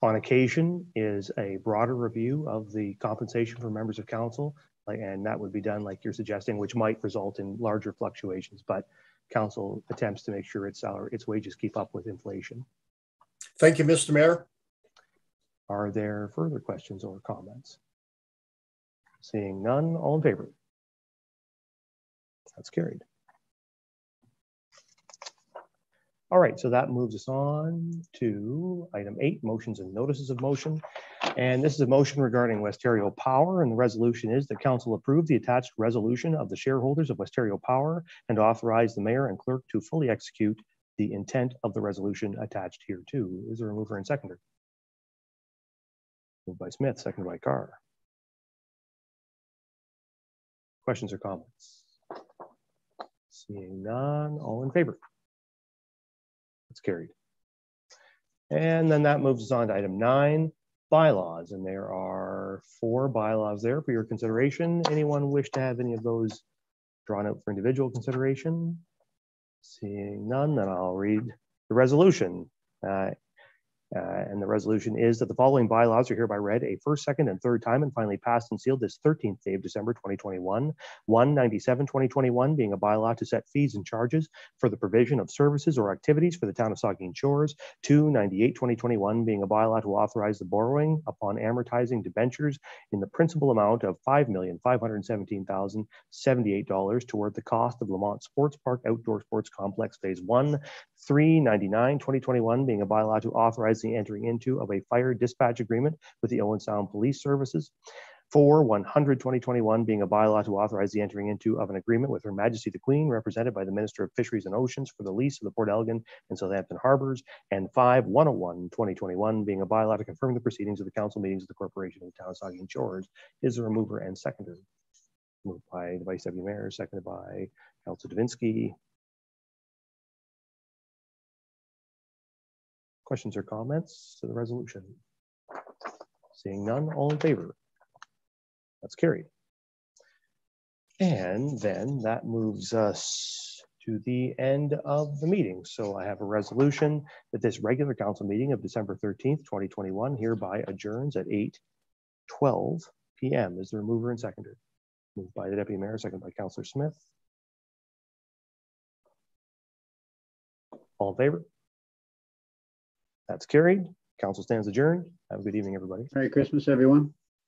on occasion is a broader review of the compensation for members of council, and that would be done like you're suggesting, which might result in larger fluctuations. But council attempts to make sure its salary, its wages keep up with inflation. Thank you, Mr. Mayor. Are there further questions or comments? Seeing none, all in favor? That's carried. All right, so that moves us on to item eight, motions and notices of motion. And this is a motion regarding Westario Power, and the resolution is that council approve the attached resolution of the shareholders of Westario Power and authorize the mayor and clerk to fully execute the intent of the resolution attached here too. Is there a mover and seconder? Moved by Smith, second by Carr. Questions or comments? Seeing none, all in favor? That's carried. And then that moves us on to item nine, bylaws. And there are four bylaws there for your consideration. Anyone wish to have any of those drawn out for individual consideration? Seeing none, then I'll read the resolution. Uh, uh, and the resolution is that the following bylaws are hereby read a first, second, and third time and finally passed and sealed this 13th day of December 2021. 197 2021 being a bylaw to set fees and charges for the provision of services or activities for the town of Saugeen Shores. 298 2021 being a bylaw to authorize the borrowing upon amortizing debentures in the principal amount of $5,517,078 toward the cost of Lamont Sports Park Outdoor Sports Complex Phase 1. 399 2021 being a bylaw to authorize the entering into of a fire dispatch agreement with the Owen Sound Police Services. Four, 100 2021 being a bylaw to authorize the entering into of an agreement with Her Majesty the Queen, represented by the Minister of Fisheries and Oceans for the lease of the Port Elgin and Southampton harbors. And five, 101 2021 being a bylaw to confirm the proceedings of the council meetings of the Corporation of the Town of Saugeen Shores. Is there a mover and seconder? Moved by the Vice Deputy Mayor, seconded by Councilor Divinski. Questions or comments to the resolution? Seeing none, all in favor? That's carried. And then that moves us to the end of the meeting. So I have a resolution that this regular council meeting of December 13th, 2021 hereby adjourns at 8 12 p.m. Is there a mover and seconder? Moved by the Deputy Mayor, second by Councillor Smith. All in favor? That's carried. Council stands adjourned. Have a good evening, everybody. Merry Christmas, everyone.